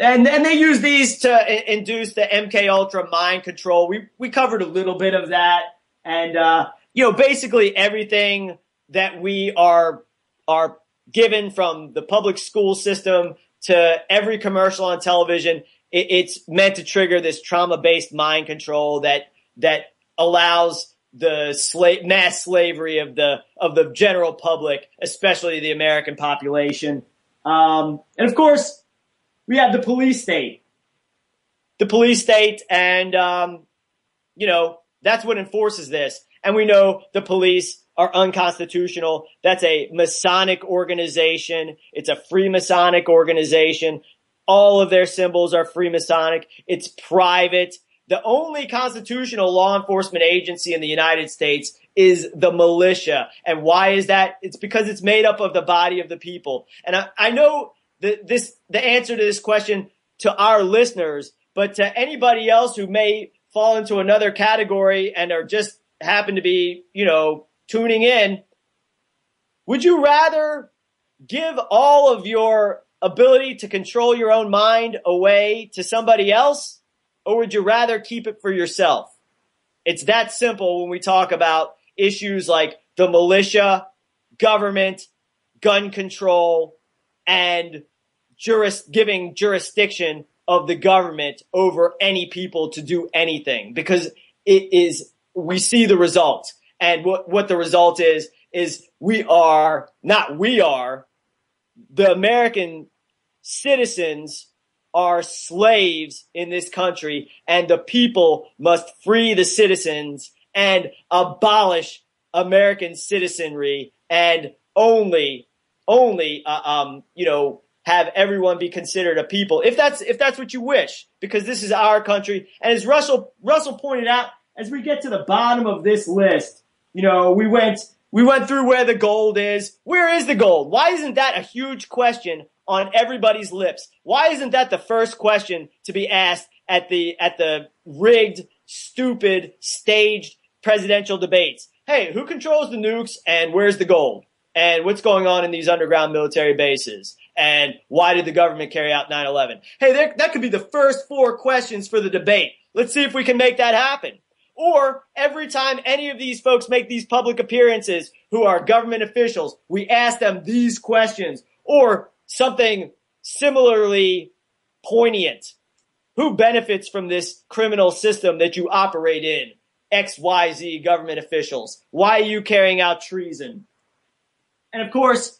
and and they use these to induce the MK Ultra mind control. We we covered a little bit of that, and uh, you know basically everything that we are are given from the public school system to every commercial on television. It, it's meant to trigger this trauma based mind control that that allows the slave mass slavery of the of the general public, especially the American population. Um, and of course, we have the police state. The police state, and um, you know that's what enforces this. And we know the police are unconstitutional. That's a Masonic organization. It's a Freemasonic organization. All of their symbols are Freemasonic. It's private. The only constitutional law enforcement agency in the United States is the militia. And why is that? It's because it's made up of the body of the people. And I, I know the, this, the answer to this question to our listeners, but to anybody else who may fall into another category and are just happen to be, you know, tuning in, would you rather give all of your ability to control your own mind away to somebody else? Or would you rather keep it for yourself? It's that simple when we talk about issues like the militia, government, gun control, and juris, giving jurisdiction of the government over any people to do anything because it is, we see the result. And what, what the result is, is we are, not we are, the American citizens are slaves in this country and the people must free the citizens and abolish American citizenry and only, only, uh, um, you know, have everyone be considered a people if that's if that's what you wish because this is our country and as Russell Russell pointed out as we get to the bottom of this list you know we went we went through where the gold is where is the gold why isn't that a huge question on everybody's lips why isn't that the first question to be asked at the at the rigged stupid, staged presidential debates. Hey, who controls the nukes and where's the gold? And what's going on in these underground military bases? And why did the government carry out 9-11? Hey, there, that could be the first four questions for the debate. Let's see if we can make that happen. Or every time any of these folks make these public appearances who are government officials, we ask them these questions or something similarly poignant. Who benefits from this criminal system that you operate in? XYZ government officials. Why are you carrying out treason? And of course,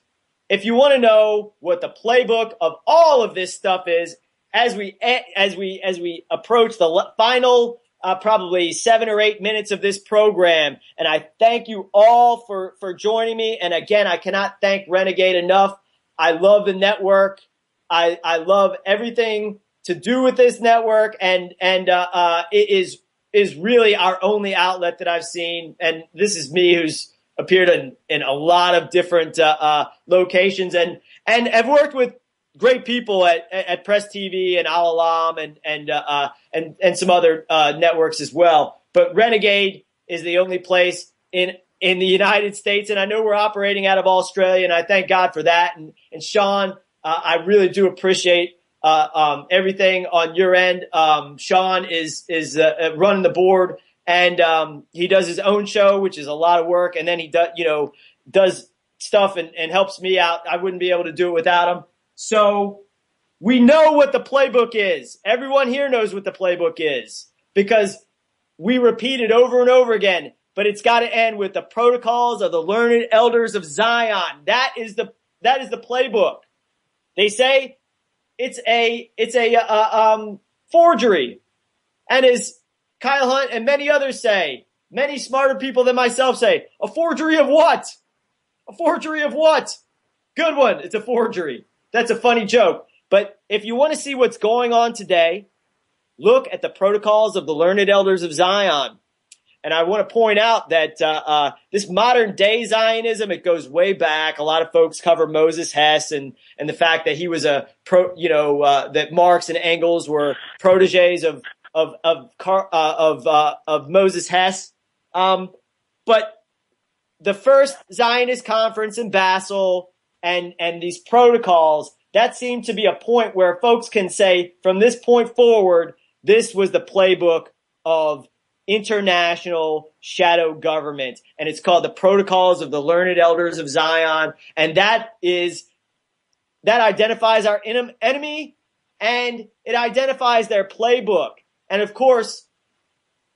if you want to know what the playbook of all of this stuff is, as we as we as we approach the final uh, probably seven or eight minutes of this program, and I thank you all for for joining me. And again, I cannot thank Renegade enough. I love the network. I I love everything to do with this network, and and uh, uh, it is is really our only outlet that I've seen. And this is me who's appeared in, in a lot of different uh, uh, locations and and have worked with great people at, at Press TV and Al Alam and and uh, uh, and and some other uh, networks as well. But Renegade is the only place in in the United States, and I know we're operating out of Australia, and I thank God for that. And and Sean, uh, I really do appreciate. Uh, um, everything on your end. Um, Sean is is uh, running the board and um, he does his own show, which is a lot of work, and then he does, you know, does stuff and, and helps me out. I wouldn't be able to do it without him. So we know what the playbook is. Everyone here knows what the playbook is because we repeat it over and over again. But it's got to end with the protocols of the learned elders of Zion. That is the that is the playbook. They say it's a it's a uh, um, forgery, and as Kyle Hunt and many others say, many smarter people than myself say, a forgery of what? A forgery of what? Good one. It's a forgery. That's a funny joke. But if you want to see what's going on today, look at the protocols of the learned elders of Zion. And I want to point out that uh, uh, this modern day Zionism, it goes way back. A lot of folks cover Moses Hess and and the fact that he was a pro, you know, uh, that Marx and Engels were proteges of of of Car, uh, of uh, of Moses Hess. Um, but the first Zionist conference in Basel and and these protocols that seemed to be a point where folks can say from this point forward, this was the playbook of international shadow government, and it's called the Protocols of the Learned Elders of Zion, and that is that identifies our enemy and it identifies their playbook. And of course,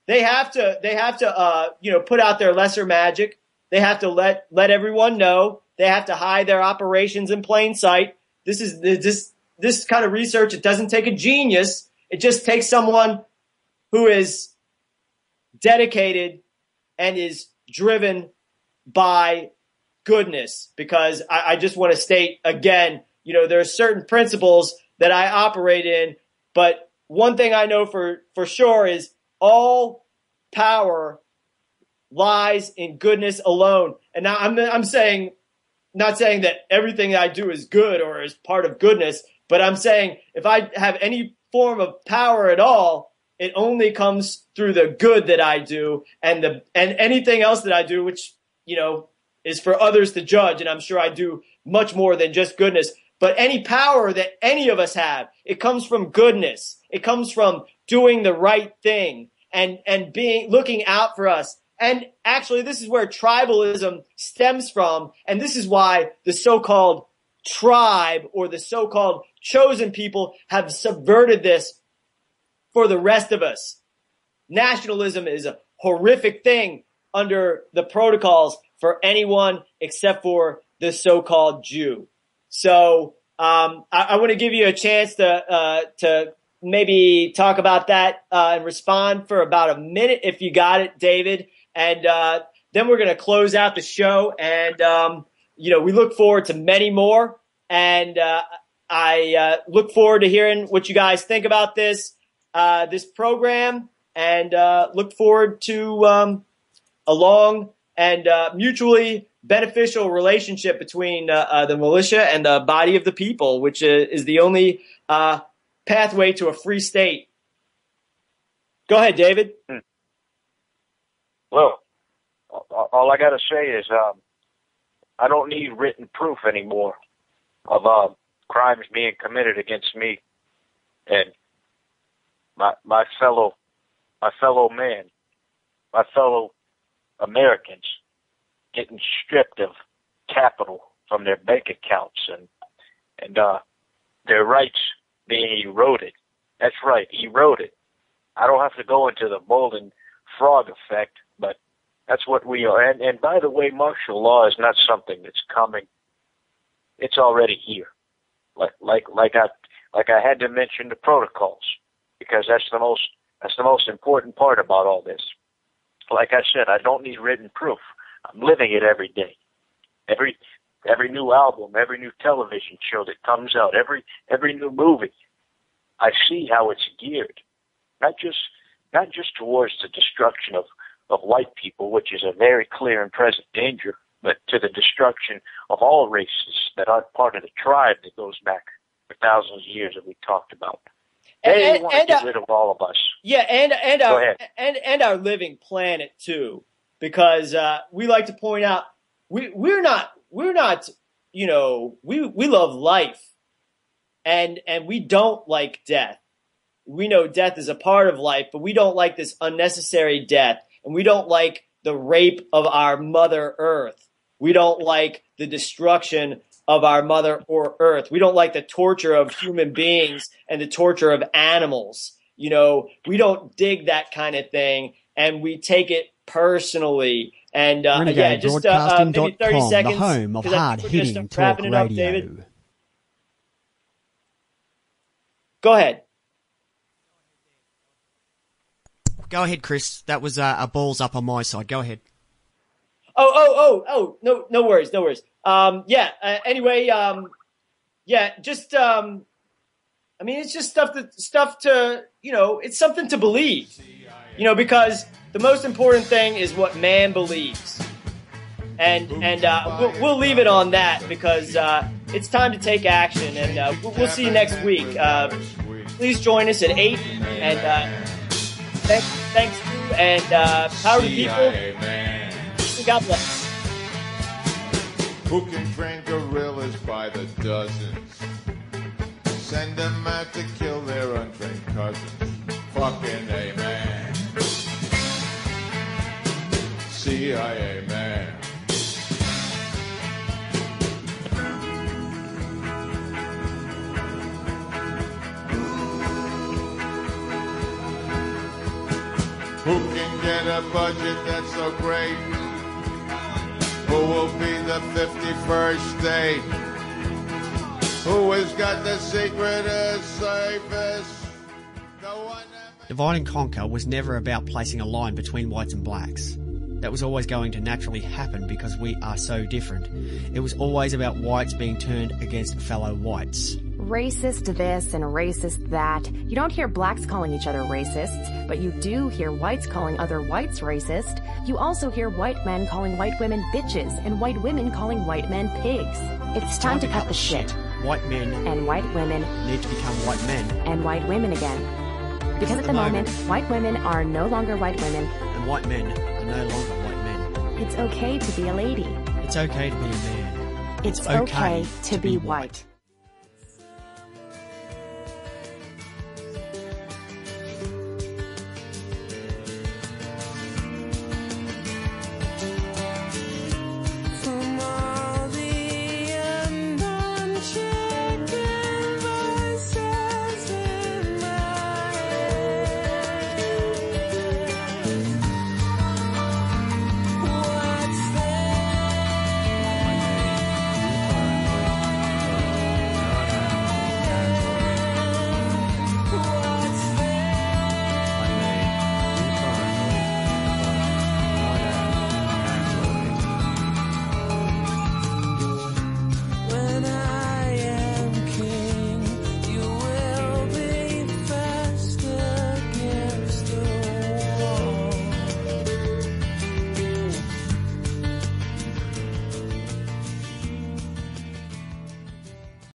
they have to they have to uh, you know put out their lesser magic. They have to let let everyone know. They have to hide their operations in plain sight. This is this this kind of research. It doesn't take a genius. It just takes someone who is dedicated and is driven by goodness. Because I, I just want to state again, you know, there are certain principles that I operate in, but one thing I know for, for sure is all power lies in goodness alone. And now I'm, I'm saying, not saying that everything I do is good or is part of goodness, but I'm saying if I have any form of power at all, it only comes through the good that I do and the, and anything else that I do, which, you know, is for others to judge. And I'm sure I do much more than just goodness. But any power that any of us have, it comes from goodness. It comes from doing the right thing and, and being, looking out for us. And actually, this is where tribalism stems from. And this is why the so-called tribe or the so-called chosen people have subverted this for the rest of us. Nationalism is a horrific thing under the protocols for anyone except for the so-called Jew. So um, I, I want to give you a chance to uh, to maybe talk about that uh, and respond for about a minute if you got it, David. And uh, then we're going to close out the show. And um, you know, we look forward to many more. And uh, I uh, look forward to hearing what you guys think about this uh, this program, and look forward to um, a long and mutually beneficial relationship between uh, uh, the militia and the body of the people, which uh, is the only uh, pathway to a free state. Go ahead, David. Well, all all I got to say is um, I don't need written proof anymore of uh, crimes being committed against me and my my fellow my fellow man, my fellow Americans getting stripped of capital from their bank accounts and and uh, their rights being eroded. That's right, eroded. I don't have to go into the Bolden frog effect, but that's what we are. And, and by the way, martial law is not something that's coming. It's already here. Like like like I like I had to mention the protocols because that's the most that's the most important part about all this. Like I said, I don't need written proof. I'm living it every day. Every every new album, every new television show that comes out, every every new movie, I see how it's geared. Not just not just towards the destruction of, of white people, which is a very clear and present danger, but to the destruction of all races that aren't part of the tribe that goes back for thousands of years that we talked about. They And- want to get uh, rid of all of us. Yeah, and and Go our ahead. and and our living planet too, because uh, we like to point out we we're not we're not you know we we love life, and and we don't like death. We know death is a part of life, but we don't like this unnecessary death, and we don't like the rape of our Mother Earth. We don't like the destruction of our Mother or Earth. We don't like the torture of human beings and the torture of animals. You know, we don't dig that kind of thing, and we take it personally. And uh, yeah, just uh, uh, maybe thirty RenegadeBroadcasting.com, seconds. the home of hard hitting talk wrapping it up, radio. David. Go ahead. Go ahead, Chris. That was uh, a balls up on my side. Go ahead. Oh, oh, oh, oh, no, no worries, no worries. Um, yeah. Uh, anyway, um, yeah, just, um, I mean, it's just stuff that stuff to, you know, it's something to believe, you know, because the most important thing is what man believes, and and uh, we'll, we'll leave it on that because uh, it's time to take action, and uh, we'll, we'll see you next week. Uh, please join us at eight, and uh, thanks, thanks to and uh, power to people. God bless. Who can train gorillas by the dozens? Send them out to kill their untrained cousins. Fucking amen. CIA man. Who can get a budget that's so great? Who will be the 51st state? Who has got the secret as safest? Divide and Conquer was never about placing a line between whites and blacks. That was always going to naturally happen because we are so different. It was always about whites being turned against fellow whites. Racist this and racist that. You don't hear blacks calling each other racists, but you do hear whites calling other whites racist. You also hear white men calling white women bitches and white women calling white men pigs. It's time to cut the shit. White men And white women need to become white men, and white women again. Because at the moment, white women are no longer white women. and white men are no longer. It's okay to be a lady. It's okay to be a man. It's, it's okay, okay, to, be, be white. white. tomorrow.